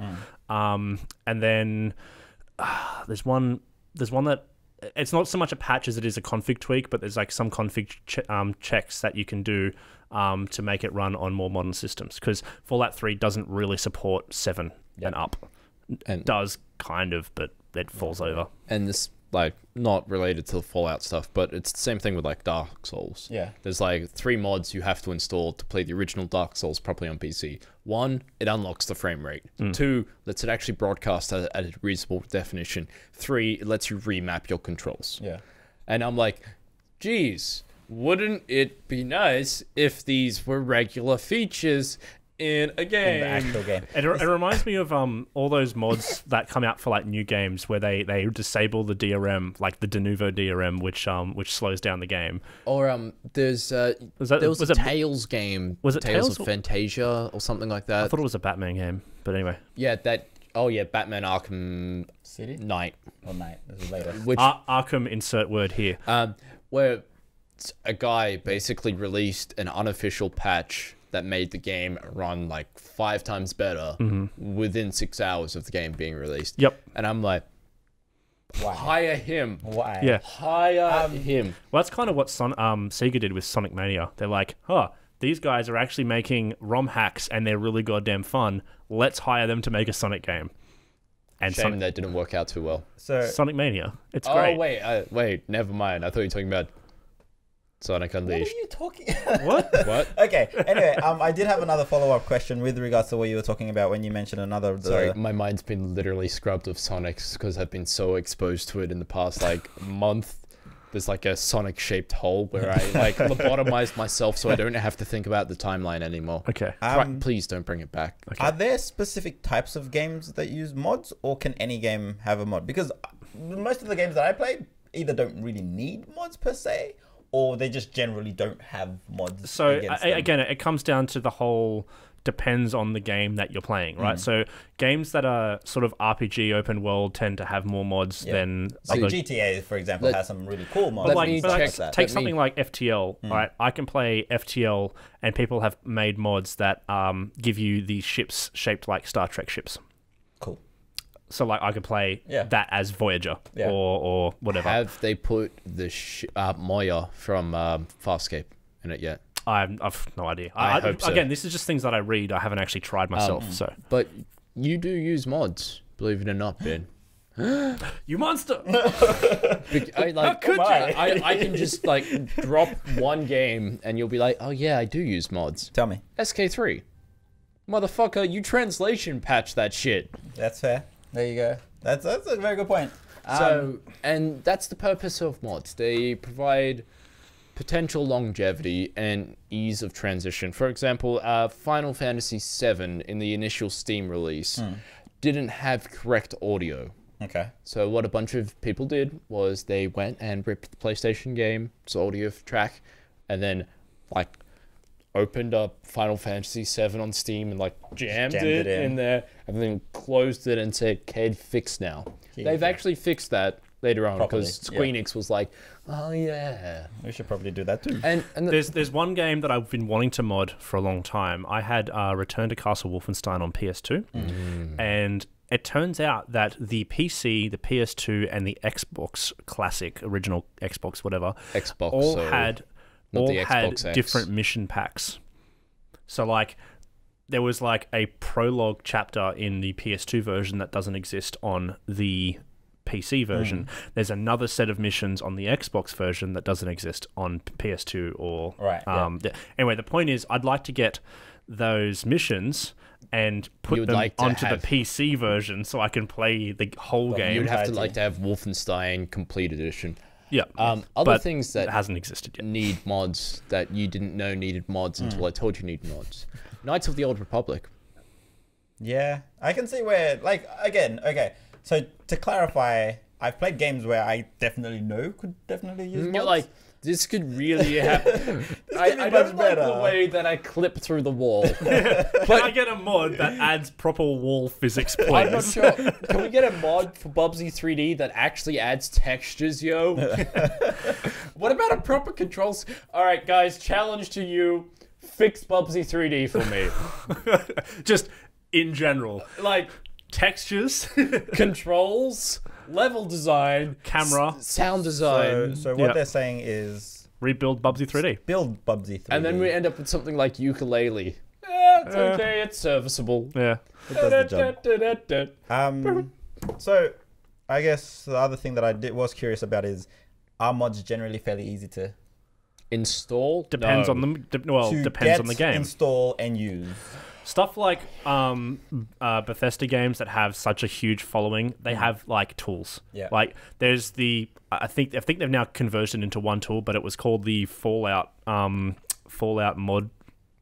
Um, and then uh, there's one. There's one that it's not so much a patch as it is a config tweak, but there's like some config che- um, checks that you can do um, to make it run on more modern systems because Fallout 3 doesn't really support seven and up. And- does kind of, but it falls over. and this like not related to the Fallout stuff, but it's the same thing with like Dark Souls. Yeah. There's like three mods you have to install to play the original Dark Souls properly on PC. One, it unlocks the frame rate. Mm. Two, lets it actually broadcast at, at a reasonable definition. Three, it lets you remap your controls. Yeah. And I'm like, geez, wouldn't it be nice if these were regular features in a In game? the actual game. It, it reminds me of um all those mods (laughs) that come out for like new games where they, they disable the DRM like the Denuvo DRM which um which slows down the game. Or um, there's uh, Was that- there was, was a it- Tales game. was it Tales, Tales of Phantasia or something like that? I thought it was a Batman game, but anyway. yeah, that. Oh yeah, Batman Arkham City Night or night? This is later. which Ar- Arkham insert word here. um, where a guy basically released an unofficial patch that made the game run like five times better within six hours of the game being released. Yep. And I'm like, Why? hire him, Why? Yeah. hire him. Well, that's kind of what Son- um, Sega did with Sonic Mania. They're like, huh, these guys are actually making ROM hacks and they're really goddamn fun. Let's hire them to make a Sonic game. And Shame Sonic, that didn't work out too well. So Sonic Mania. It's Oh great. Oh wait, uh, wait, never mind. I thought you were talking about Sonic what are you talking? (laughs) What? What? okay. Anyway, um, I did have another follow-up question with regards to what you were talking about when you mentioned another. The, Sorry, my mind's been literally scrubbed of Sonics because I've been so exposed to it in the past like month. There's like a Sonic shaped hole where I like (laughs) lobotomized myself so I don't have to think about the timeline anymore. Okay. Try- Um, please don't bring it back. Okay. Are there specific types of games that use mods, or can any game have a mod? Because most of the games that I play either don't really need mods per se, or they just generally don't have mods. So I, them. again, it comes down to the whole depends on the game that you're playing, Mm. right? So games that are sort of RPG open world tend to have more mods Yeah. than like other. GTA, for example, Let- has some really cool mods. But like, but like, check that. take Let me- something like FTL, right? I can play FTL, and people have made mods that um, give you these ships shaped like Star Trek ships. Cool. So like I could play Yeah. that as Voyager Yeah. or or whatever. Have they put the sh- uh, Moya from um, Farscape in it yet? I'm, I've no idea. I hope so. Again, this is just things that I read. I haven't actually tried myself. so But you do use mods, believe it or not, Ben. (gasps) you monster. (laughs) Bec- I, like, could you? I, I can just like drop one game and you'll be like, oh yeah, I do use mods. Tell me. SK3. Motherfucker, you translation patch that shit. That's fair. There you go. That's that's a very good point. Um, So, and that's the purpose of mods. They provide potential longevity and ease of transition. For example, uh, Final Fantasy VII in the initial Steam release didn't have correct audio. okay. So what a bunch of people did was they went and ripped the PlayStation game's audio track, and then like opened up Final Fantasy VII on Steam and like jammed, jammed it, it in. in. there, and then closed it and said, "CAD fix now." Yeah, They've yeah. actually fixed that later on Properly, because yeah. Squeenix was like, "Oh yeah," We should probably do that too. and and the, There's there's one game that I've been wanting to mod for a long time. I had uh, Return to Castle Wolfenstein on PS2, Mm. and it turns out that the PC, the PS2, and the Xbox Classic, original Xbox, whatever, Xbox all so had not all the had X. different mission packs. So like there was like a prologue chapter in the PS2 version that doesn't exist on the PC version. Hmm. There's another set of missions on the Xbox version that doesn't exist on PS2 or Right, yeah. Um, th- anyway, the point is, I'd like to get those missions and put them like onto have- the PC version so I can play the whole game. you'd have to like to have Wolfenstein Complete Edition. Yeah, Um, other but things that hasn't existed yet. need mods that you didn't know needed mods Hmm. until I told you need mods. Knights of the Old Republic. Yeah, I can see where, like, again, okay. So to clarify, I've played games where I definitely know could definitely use You're mods. like, this could really (laughs) happen. I, I much don't like the way that I clip through the wall. (laughs) Can I get a mod that adds proper wall physics, I'm not sure. Can we get a mod for Bubsy 3D that actually adds textures, yo? (laughs) what about a proper controls? All right, guys, challenge to you: fix Bubsy 3D for me. Just in general, like textures, controls, level design, camera, s- sound design, so so what Yeah. they're saying is rebuild Bubsy 3D. build Bubsy 3D. and then we end up with something like Yooka-Laylee. Eh, it's Uh, okay. It's serviceable. Yeah. it does the job. Um, so I guess the other thing that I did was curious about is are mods generally fairly easy to Install Depends No. on the de- well, to depends on the game. install, and use? Stuff like um, uh, Bethesda games that have such a huge following, they have like tools. Yeah. Like there's the I think I think they've now converted into one tool, but it was called the Fallout um, Fallout mod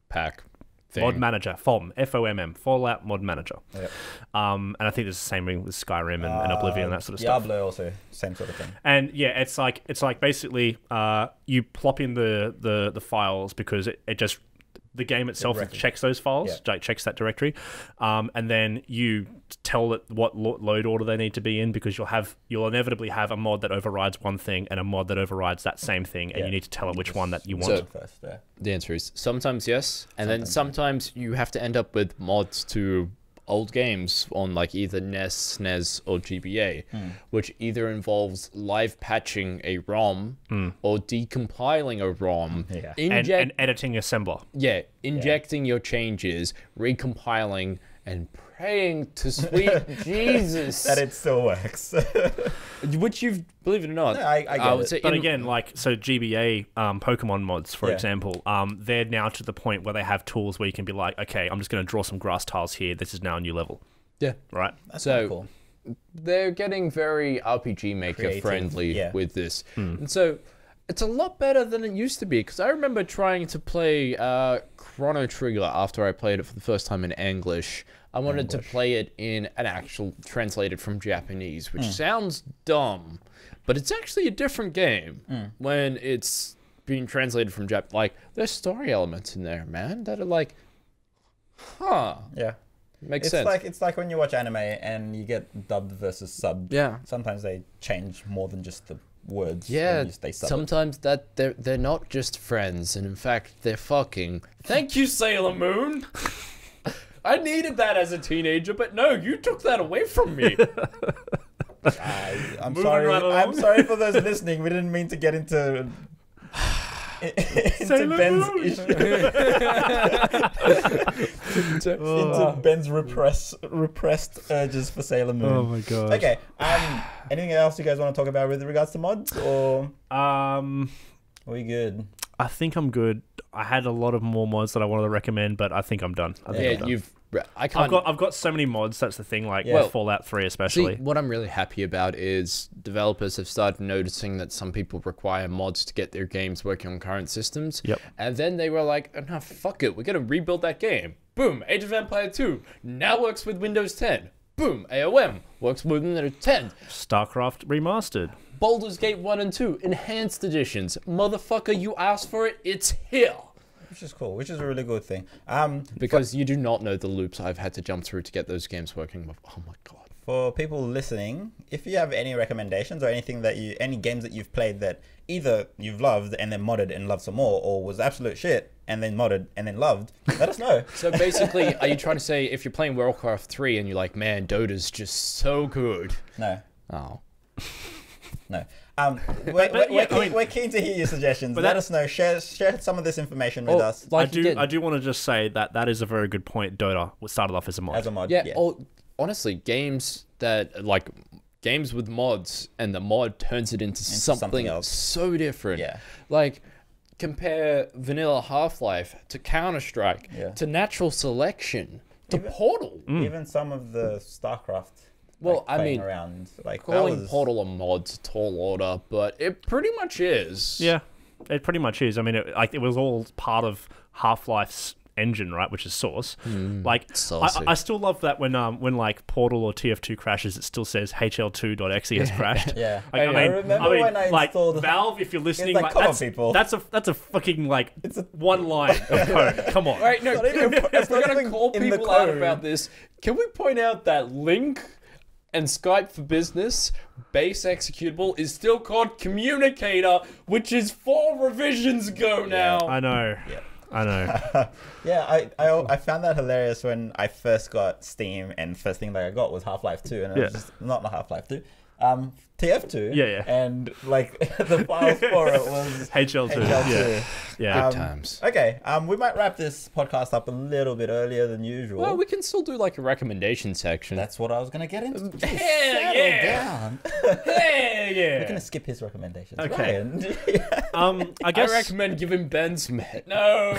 pack. Thing. mod manager FOM F O M M Fallout mod manager. Yep. Um, and I think there's the same thing with Skyrim and, and Oblivion and that sort of stuff. Diablo also same sort of thing. And yeah, it's like it's like basically uh, you plop in the, the, the files because it, it just the game itself Directly. checks those files, like checks that directory, um, and then you tell it what lo- load order they need to be in because you'll have you'll inevitably have a mod that overrides one thing and a mod that overrides that same thing, and Yeah. you need to tell it which one that you want. So- First, yeah. The answer is sometimes yes, and then sometimes you have to end up with mods to old games on like either NES, SNES, or GBA, hmm. which either involves live patching a ROM hmm. or decompiling a ROM, Yeah. and, and editing assembler. yeah, injecting your changes, recompiling, and praying to sweet (laughs) Jesus, That it still works. (laughs) which you've believe it or not, No, I- I get would it. say But in- again, like so, GBA um, Pokemon mods, for Yeah. example, um, they're now to the point where they have tools where you can be like, okay, I'm just going to draw some grass tiles here. This is now a new level, yeah, right? That's So- cool. they're getting very RPG Maker Creative, friendly yeah. with this, and so it's a lot better than it used to be. Because I remember trying to play uh, Chrono Trigger after I played it for the first time in English. I wanted to play it in an actual translated from Japanese, which mm. sounds dumb, but it's actually a different game mm. when it's being translated from Jap. Like there's story elements in there, man, that are like, huh, Yeah. makes It's sense. like it's like when you watch anime and you get dubbed versus subbed. yeah. Sometimes they change more than just the words. Yeah, you- they sub it. sometimes that they're they're not just friends, and in fact they're fucking. Thank you, Sailor Moon. (laughs) I needed that as a teenager, but no, you took that away from me. (laughs) I, I'm Moving sorry. right I'm sorry for those listening. We didn't mean to get into (sighs) into Sailor Ben's Moon. issue, (laughs) into Ben's repress repressed urges for Sailor Moon. Oh my god. Okay. Um. Anything else you guys want to talk about with regards to mods, or Um, are we good? I think I'm good. I had a lot of more mods that I wanted to recommend, but I think I'm done. I think I'm yeah, done. you've. I can't. I've got I've got so many mods. That's the thing. Like Yeah. Well, Fallout Three, especially. See, what I'm really happy about is developers have started noticing that some people require mods to get their games working on current systems. Yep. And then they were like, oh, no, fuck it, we're going to rebuild that game. Boom, Age of Empire 2 now works with Windows 10. Boom, AOM works with Windows 10. StarCraft remastered. Baldur's Gate 1 and 2 enhanced editions. Motherfucker, you asked for it, it's here. Which is cool. Which is a really good thing. Um. Because you do not know the loops I've had to jump through to get those games working. Oh my god. For people listening, if you have any recommendations or anything that you, any games that you've played that either you've loved and then modded and loved some more, or was absolute shit and then modded and then loved, let us know. (laughs) So basically, are you trying to say if you're playing World of Warcraft 3 and you're like, man, Dota's just so good? No, Oh. no. Um, we're, but we're, yeah, we're, I keen, mean- we're keen to hear your suggestions. But Let that- us know. Share share some of this information with us like I do again, I do want to just say that that is a very good point. Dota was started off as a mod. as a mod. Yeah, Oh, honestly, games that like games with mods and the mod turns it into, something, something else. so different. Yeah. Like compare vanilla Half-Life to Counter-Strike Yeah. to Natural Selection to Portal. Mm. Even some of the StarCraft. Well, like, I mean, around like that Calling was- Portal a mod's a tall order, but it pretty much is. Yeah, it pretty much is. I mean, it, like it was all part of Half Life's engine, right, which is Source. Like, I. I still love that when um when like Portal or TF2 crashes, it still says HL2.exe E has crashed. (laughs) Yeah. Like, I I, mean, remember I mean, when I like installed- Valve, if you're listening, like, like, come on, that's, people. that's a that's a fucking like (laughs) It's a- one line of (laughs) code. Come on. Right, no, if, we're going to call people out about this, can we point out that Lync and Skype for Business base executable is still called Communicator, which is four revisions ago now. I know. Yeah. I know. (laughs) Yeah, I, I I found that hilarious when I first got Steam, and first thing that I got was Half Life Two, and it Yeah. was just not Half Life Two, um, TF Two. Yeah, yeah. And like (laughs) the files for it was (laughs) HL2. HL2. Yeah. Yeah. Um, times. Okay, um, we might wrap this podcast up a little bit earlier than usual. Well, we can still do like a recommendation section. That's what I was gonna get into. Just Hell yeah. down. (laughs) yeah, We're gonna skip his recommendations. Okay. Ryan. Um, I guess I recommend giving Ben some. No,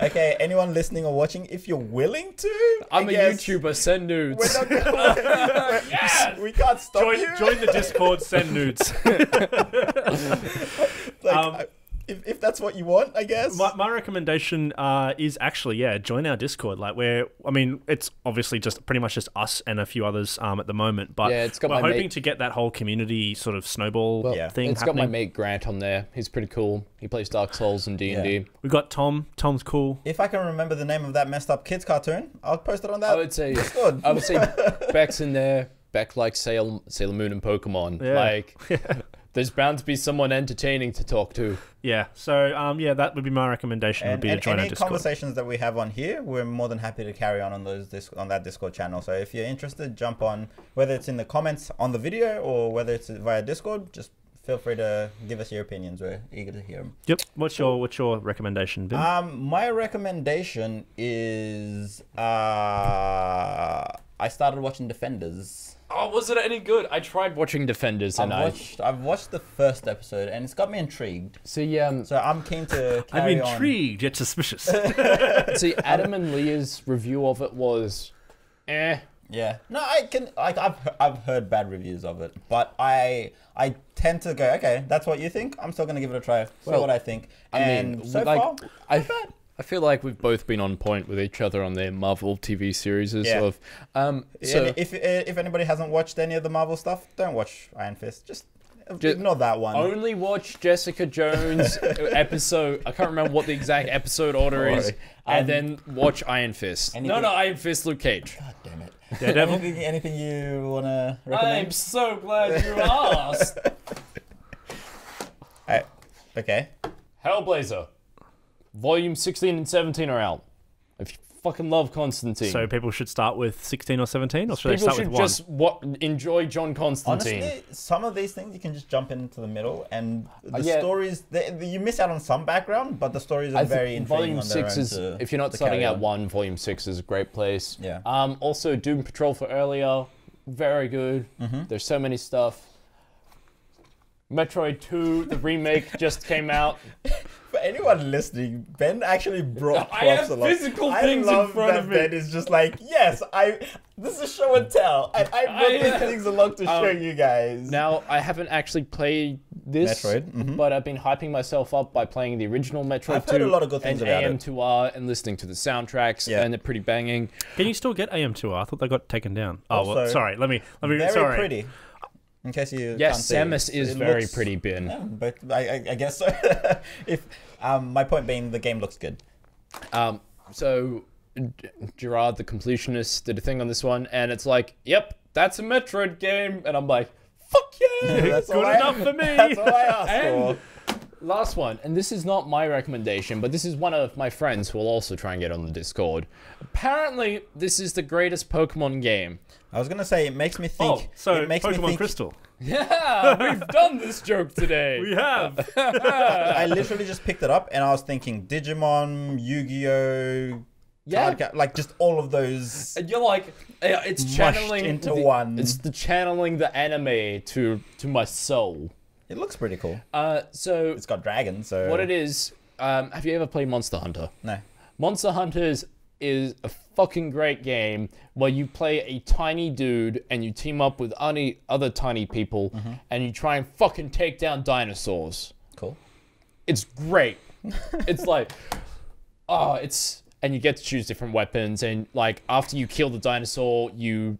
okay, anyone listening or watching, if you're willing to, I I'm a guess YouTuber. Send We're nudes. not gonna, (laughs) Yes! we can't stop Join, you. join the Discord, send nudes. (laughs) like, um, I- if, if that's what you want, I guess. My, my recommendation uh, is actually yeah, join our Discord. Like where I mean, it's obviously just pretty much just us and a few others um, at the moment. But Yeah, it's got we're my hoping mate- to get that whole community sort of snowball Well, Yeah. thing it's happening. got my mate Grant on there. He's pretty cool. He plays Dark Souls and D and D. We've got Tom. Tom's cool. if I can remember the name of that messed up kids cartoon, I'll post it on that. I would say Discord. (laughs) I would say Beck's in there. Beck likes Sailor, Sailor Moon and Pokemon. Yeah. Like, (laughs) there's bound to be someone entertaining to talk to. Yeah. So um, yeah, that would be my recommendation. would and, be to and join our any Discord. conversations that we have on here, we're more than happy to carry on on those on that Discord channel. So if you're interested, jump on whether it's in the comments on the video or whether it's via Discord. Just feel free to give us your opinions. We're eager to hear them. Yep. What's your What's your recommendation, Ben? Um, my recommendation is uh, I started watching Defenders. Oh, was it any good? I tried watching Defenders I've and I watched I've watched the first episode and it's got me intrigued. see. Um, So I'm keen to (laughs) I'm carry on. intrigued yet suspicious. (laughs) see, Adam and Leah's review of it was, eh. Yeah. No, I can. Like, I've I've heard bad reviews of it, but I I tend to go, okay, that's what you think. I'm still gonna give it a try. See Well, what I think. I and mean, so like, far, I, not bad. I feel like we've both been on point with each other on their Marvel TV series. Yeah. Of, um, so if if anybody hasn't watched any of the Marvel stuff, don't watch Iron Fist. Just, Ju- ignore that one. only watch Jessica Jones (laughs) episode. I can't remember what the exact episode order is, Alright. and Um, then watch Iron Fist. No, anything- no, Iron Fist, Luke Cage. God damn it. Daredevil? anything, anything you wanna I'm so glad you asked. (laughs) I- okay. Hellblazer, volume 16 and 17 are out. If you fucking love Constantine, so people should start with 16 or 17, or should they people start should with one? just wa- enjoy John Constantine. Honestly, some of these things you can just jump into the middle, and the yeah. stories they, the- you miss out on some background, but the stories are I very think intriguing volume on their six own is to- if you're not starting carry at on. one, volume six is a great place. Yeah. Um. Also, Doom Patrol for earlier, very good. Mm-hmm. There's so many stuff. Metroid Two, the remake (laughs) just came out. For anyone listening, Ben actually brought (laughs) I props have a lot. physical I things in love front that of me. Ben is just like, yes, I. This is show and tell, and I brought (laughs) I, these uh, things along to um, show you guys. Now, I haven't actually played this, Metroid, mhm. but I've been hyping myself up by playing the original Metroid I've 2 heard a lot of good things and about it. AM2R and listening to the soundtracks, Yeah. and they're pretty banging. Can you still get AM2R? I thought they got taken down. Oh, well, sorry. Let me. Let me. very sorry. pretty. In case you Yes, Samus is very looks- pretty, Ben. Yeah, but I, I, guess so. (laughs) if um, my point being, the game looks good. Um, so Jirard, the completionist, did a thing on this one, and it's like, yep, that's a Metroid game, and I'm like, fuck yeah! (laughs) That's Good I- enough for (laughs) me. That's all I asked And- for. Last one, and this is not my recommendation, but this is one of my friends who will also try and get on the Discord. Apparently, this is the greatest Pokemon game. I was gonna say it makes me think. Oh, so it makes me Pokemon think. Crystal. (laughs) Yeah, we've (laughs) done this joke today. We have. (laughs) I literally just picked it up and I was thinking Digimon, Yu-Gi-Oh, Yeah. Card Ca- like just all of those. And you're like, eh, it's channeling into the- one. It's the channeling the anime to to my soul. It looks pretty cool. Uh, so It's got dragons, so what it is? Um, have you ever played Monster Hunter? No. Monster Hunters is a fucking great game where you play a tiny dude and you team up with any other tiny people and you try and fucking take down dinosaurs. Cool. It's great. it's like, (laughs) oh, it's and you get to choose different weapons. And like after you kill the dinosaur, you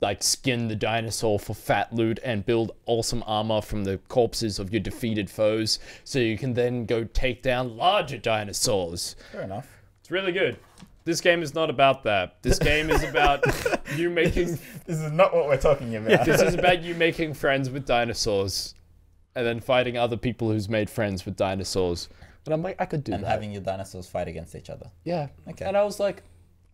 like skin the dinosaur for fat loot and build awesome armor from the corpses of your defeated foes, so you can then go take down larger dinosaurs. Fair enough. It's really good. This game is not about that. This (laughs) game is about you making. This is not what we're talking about. This is about (laughs) you making friends with dinosaurs, and then fighting other people who's made friends with dinosaurs. And I'm like, I could do and that. And having your dinosaurs fight against each other. yeah. Okay. And I was like,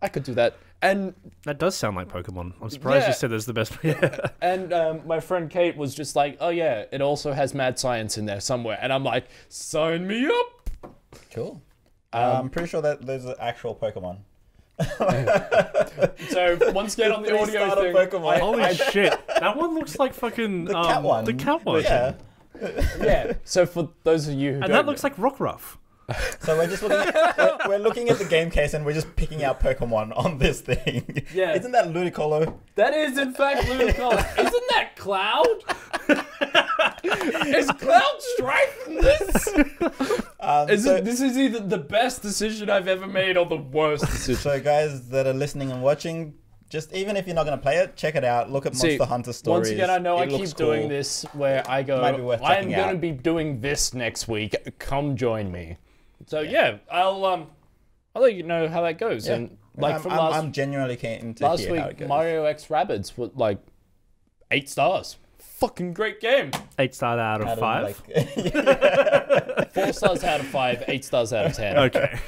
I could do that. And That does sound like Pokemon. I'm surprised Yeah. you said that's the best. (laughs) Yeah. (laughs) and um, my friend Kate was just like, oh yeah, it also has mad science in there somewhere. And I'm like, sign me up. Cool. Um, I'm pretty sure that there's an actual Pokemon. (laughs) So once again on the audio thing, Pokemon. I- Holy shit! That one looks like fucking The um, cat one. The cat one. Yeah. yeah. So for those of you who And don't that looks like Rockruff. So we're just looking at, we're, we're looking at the game case and we're just picking out Pokemon on this thing. Yeah. Isn't that Ludicolo? That is in fact Ludicolo. Isn't that Cloud? is Cloud Strife in this? Um, Is so, it, this is either the best decision I've ever made or the worst decision. so guys that are listening and watching, just even if you're not going to play it, check it out. Look at Monster Hunter stories. Once again, I know It I keep doing cool. this where I go, Might be worth I'm going to be doing this next week. Come join me. So yeah, I'll um, I'll let you know how that goes. Yeah. And like I'm, from I'm, last I'm genuinely keen to last hear how it week, goes. Mario X Rabbids was like eight stars. Fucking great game. Eight star out of Out of, five. like- (laughs) (laughs) Four stars out of five, eight stars out of ten. okay.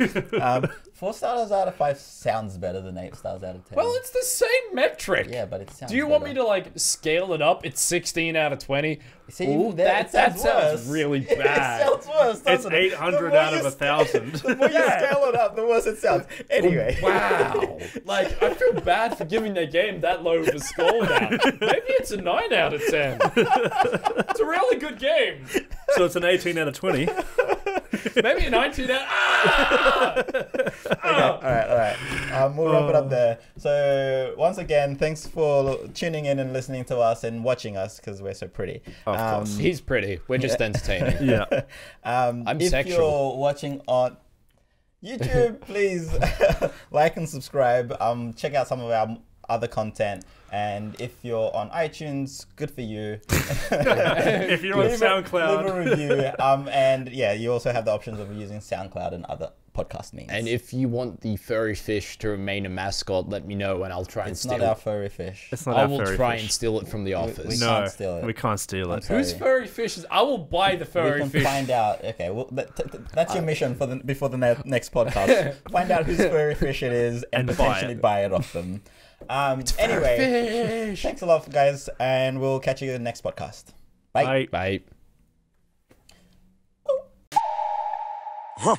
um, four stars out of five sounds better than eight stars out of ten. Well, it's the same metric. yeah, but it sounds. Do you want me to like scale it up? It's 16 out of 20. See, Ooh, even there, that, it that sounds sounds worse. really (laughs) It bad. sounds worse. It's doesn't it? eight The hundred more out of a thousand. (laughs) The more you scale it up, the worse it sounds. Anyway. Wow. like, I feel (laughs) bad for giving a game that low of a score now. Maybe it's a 9 out of 10. It's a really good game. so it's an eighteen out of twenty. (laughs) Maybe a 19 out ah! (laughs) all right, all right. Um, we'll wrap it up there. So once again, thanks for tuning in and listening to us and watching us because we're so pretty. Of um, course. He's pretty. We're just (laughs) entertaining. Yeah. Um, I'm if sexual. you're watching on YouTube, please like and subscribe. Um, check out some of our other content. And if you're on iTunes, good for you. (laughs) (laughs) if you're on Leave a- SoundCloud, leave a review. Um, and yeah, you also have the options of using SoundCloud and other podcast means. And if you want the furry fish to remain a mascot, let me know and I'll try and steal. it's not our it. furry fish. it's not our furry fish. I our will furry try fish. and steal it from the office. we no, can't steal it. we can't steal it. sorry. Whose furry fish is? I will buy the furry we furry can fish. find out. Okay, well, that, t- t- that's your mission for the before the ne- next podcast. (laughs) find out whose furry fish it is and, And buy potentially it. buy it off them. Um, anyway, Fish. thanks a lot, guys, and we'll catch you in the next podcast. Bye. Bye. Bye.